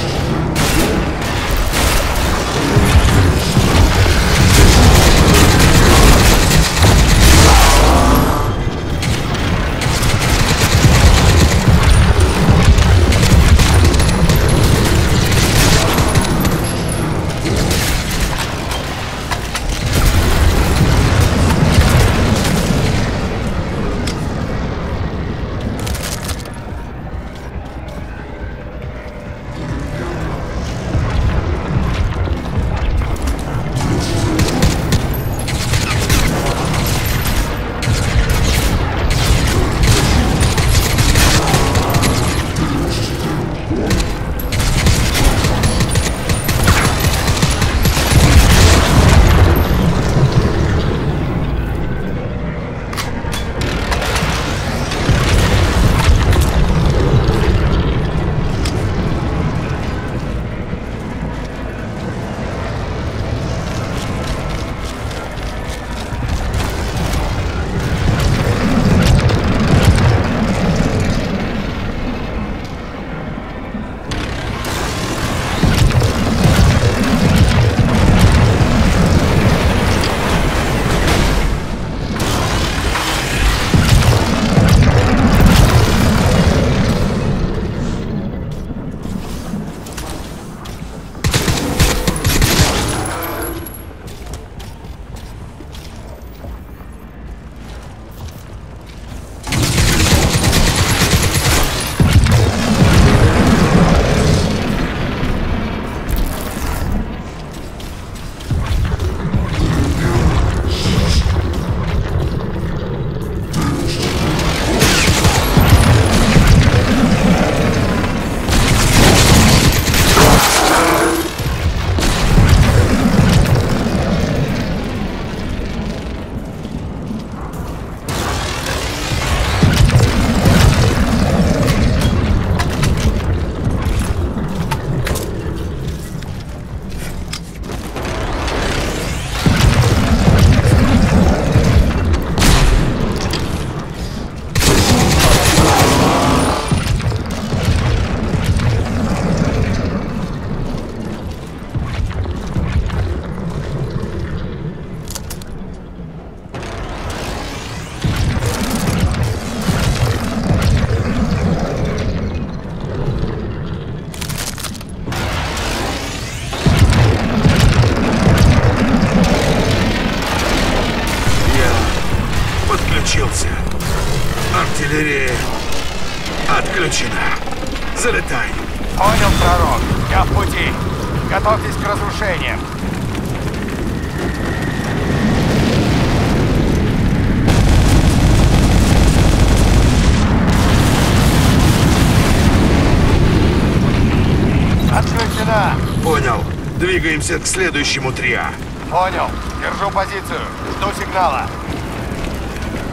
Понял. Двигаемся к следующему триа. Понял. Держу позицию. Жду сигнала.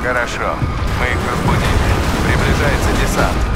Хорошо. Мы их разбудили. Приближается десант.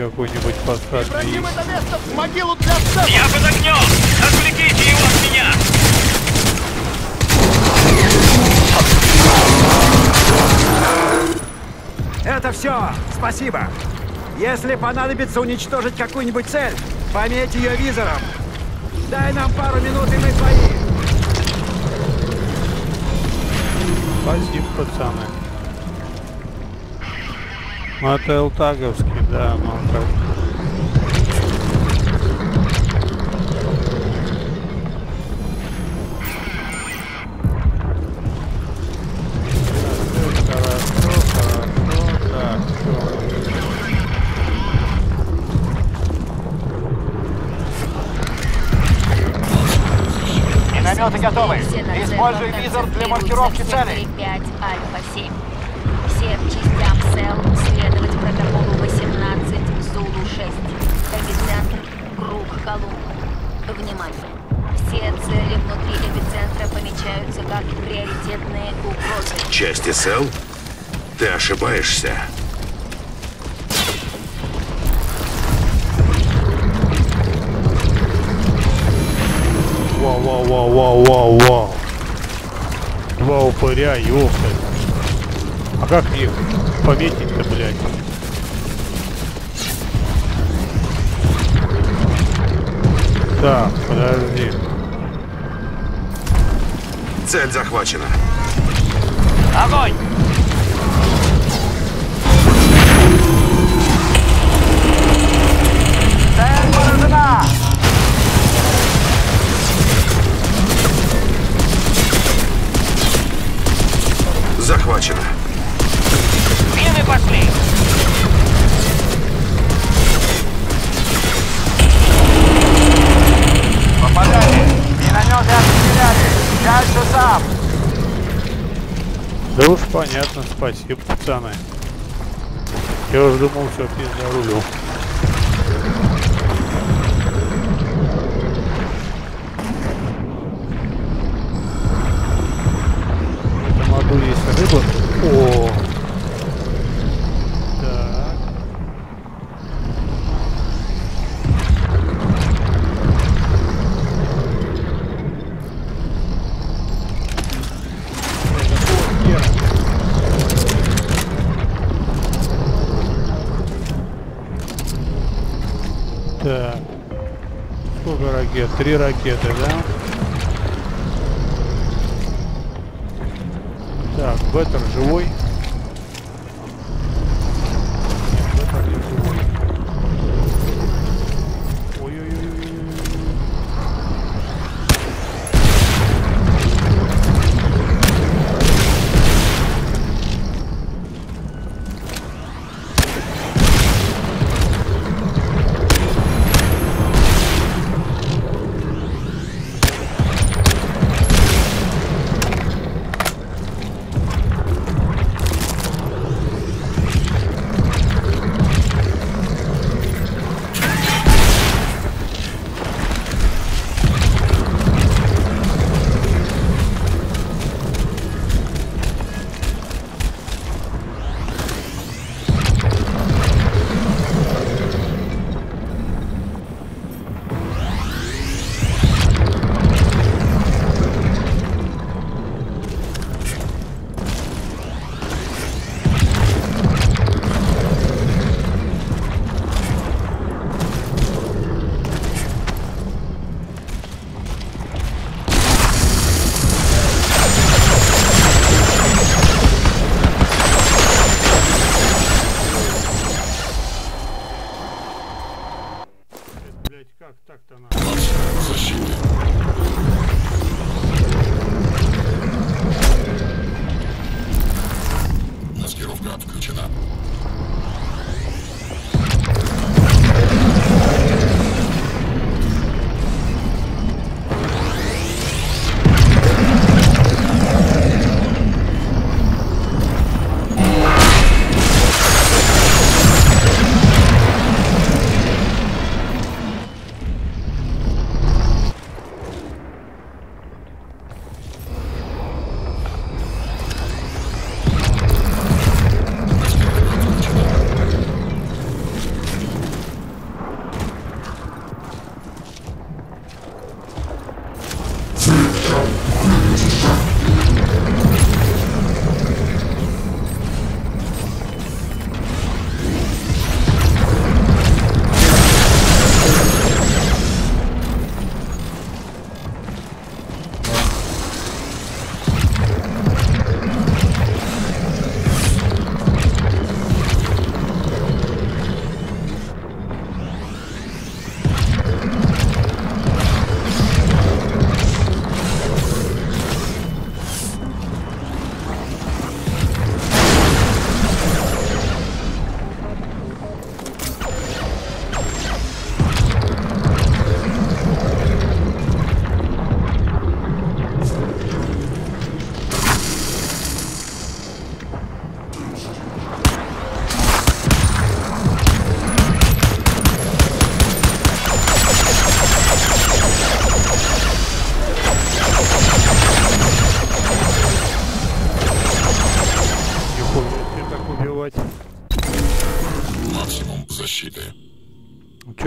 Какой-нибудь посадный Ибрагим, это место в могилу для цепов! Я под огнем! Отвлеките его от меня! Это все! Спасибо! Если понадобится уничтожить какую-нибудь цель, пометь ее визором. Дай нам пару минут, и мы твои. Спасибо, пацаны. Это Элтаговский, да, всё. Минометы готовы. Используй визор для маркировки целей. 5 Альфа-7. Всем частям СЭЛ следовать протоколу 18 Зулу-6. Эпицентр Круг Колумб. Внимание! Все цели внутри эпицентра помечаются как приоритетные угрозы. Части СЭЛ? Ты ошибаешься. Вау, вау, вау, вау, вау, вау. Два упыря, ёпта. А как их пометить-то, блядь? Так, подожди. Цель захвачена. Огонь! Цель поражена! Захвачена. Мины пошли! Минометы отстреляли! Дальше сам! Да уж понятно, спасибо, пацаны. Я уже думал, что пизда рулю. Три ракеты, да? Так, Беттер живой.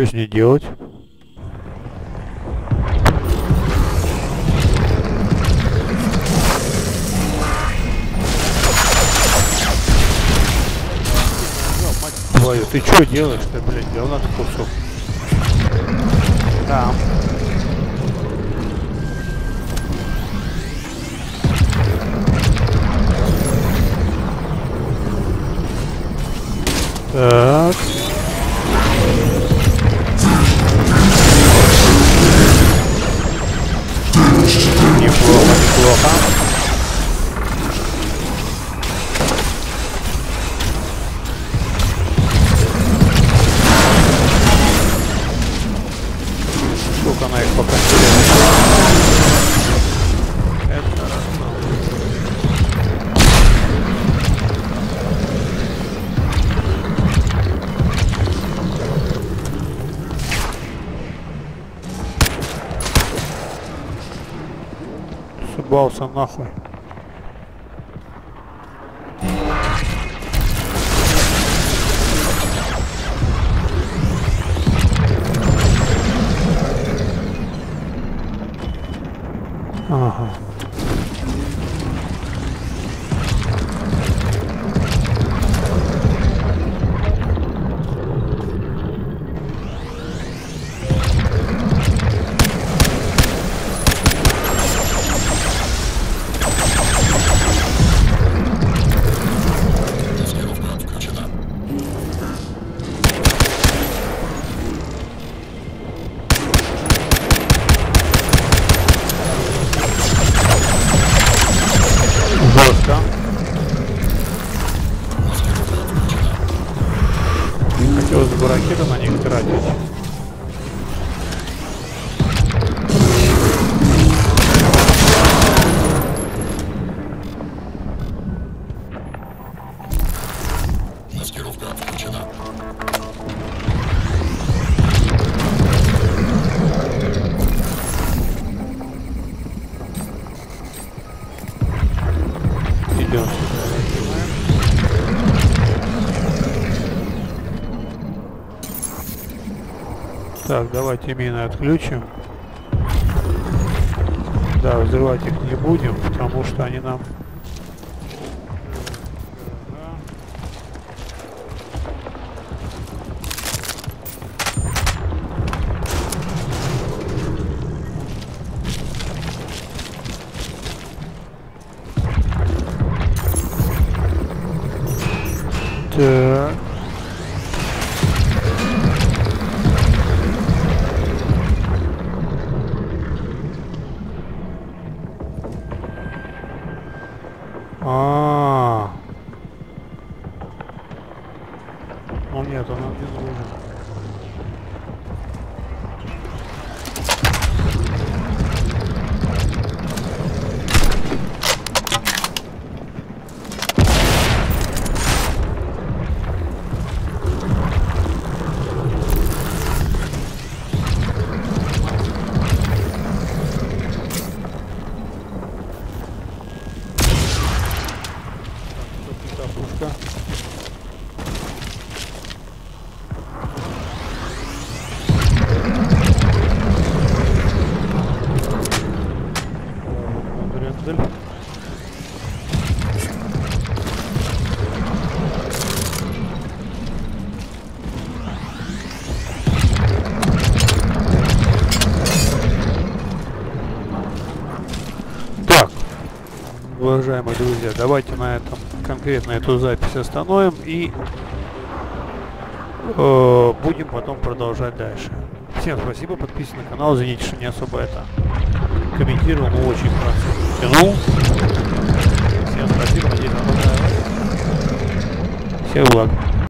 Что с ней делать? Твою, ты что делаешь ты, блядь, говна ты кусок? Там. Так. 给我干 нахуй. Так, давайте мины отключим. Да, взрывать их не будем, потому что они нам... уважаемые друзья, давайте на этом конкретно эту запись остановим и э, будем потом продолжать дальше. Всем спасибо, подписывайтесь на канал, извините, что не особо это комментировал, но очень хорошо тянул. Всем спасибо, надеюсь, вам понравилось. Всех благ.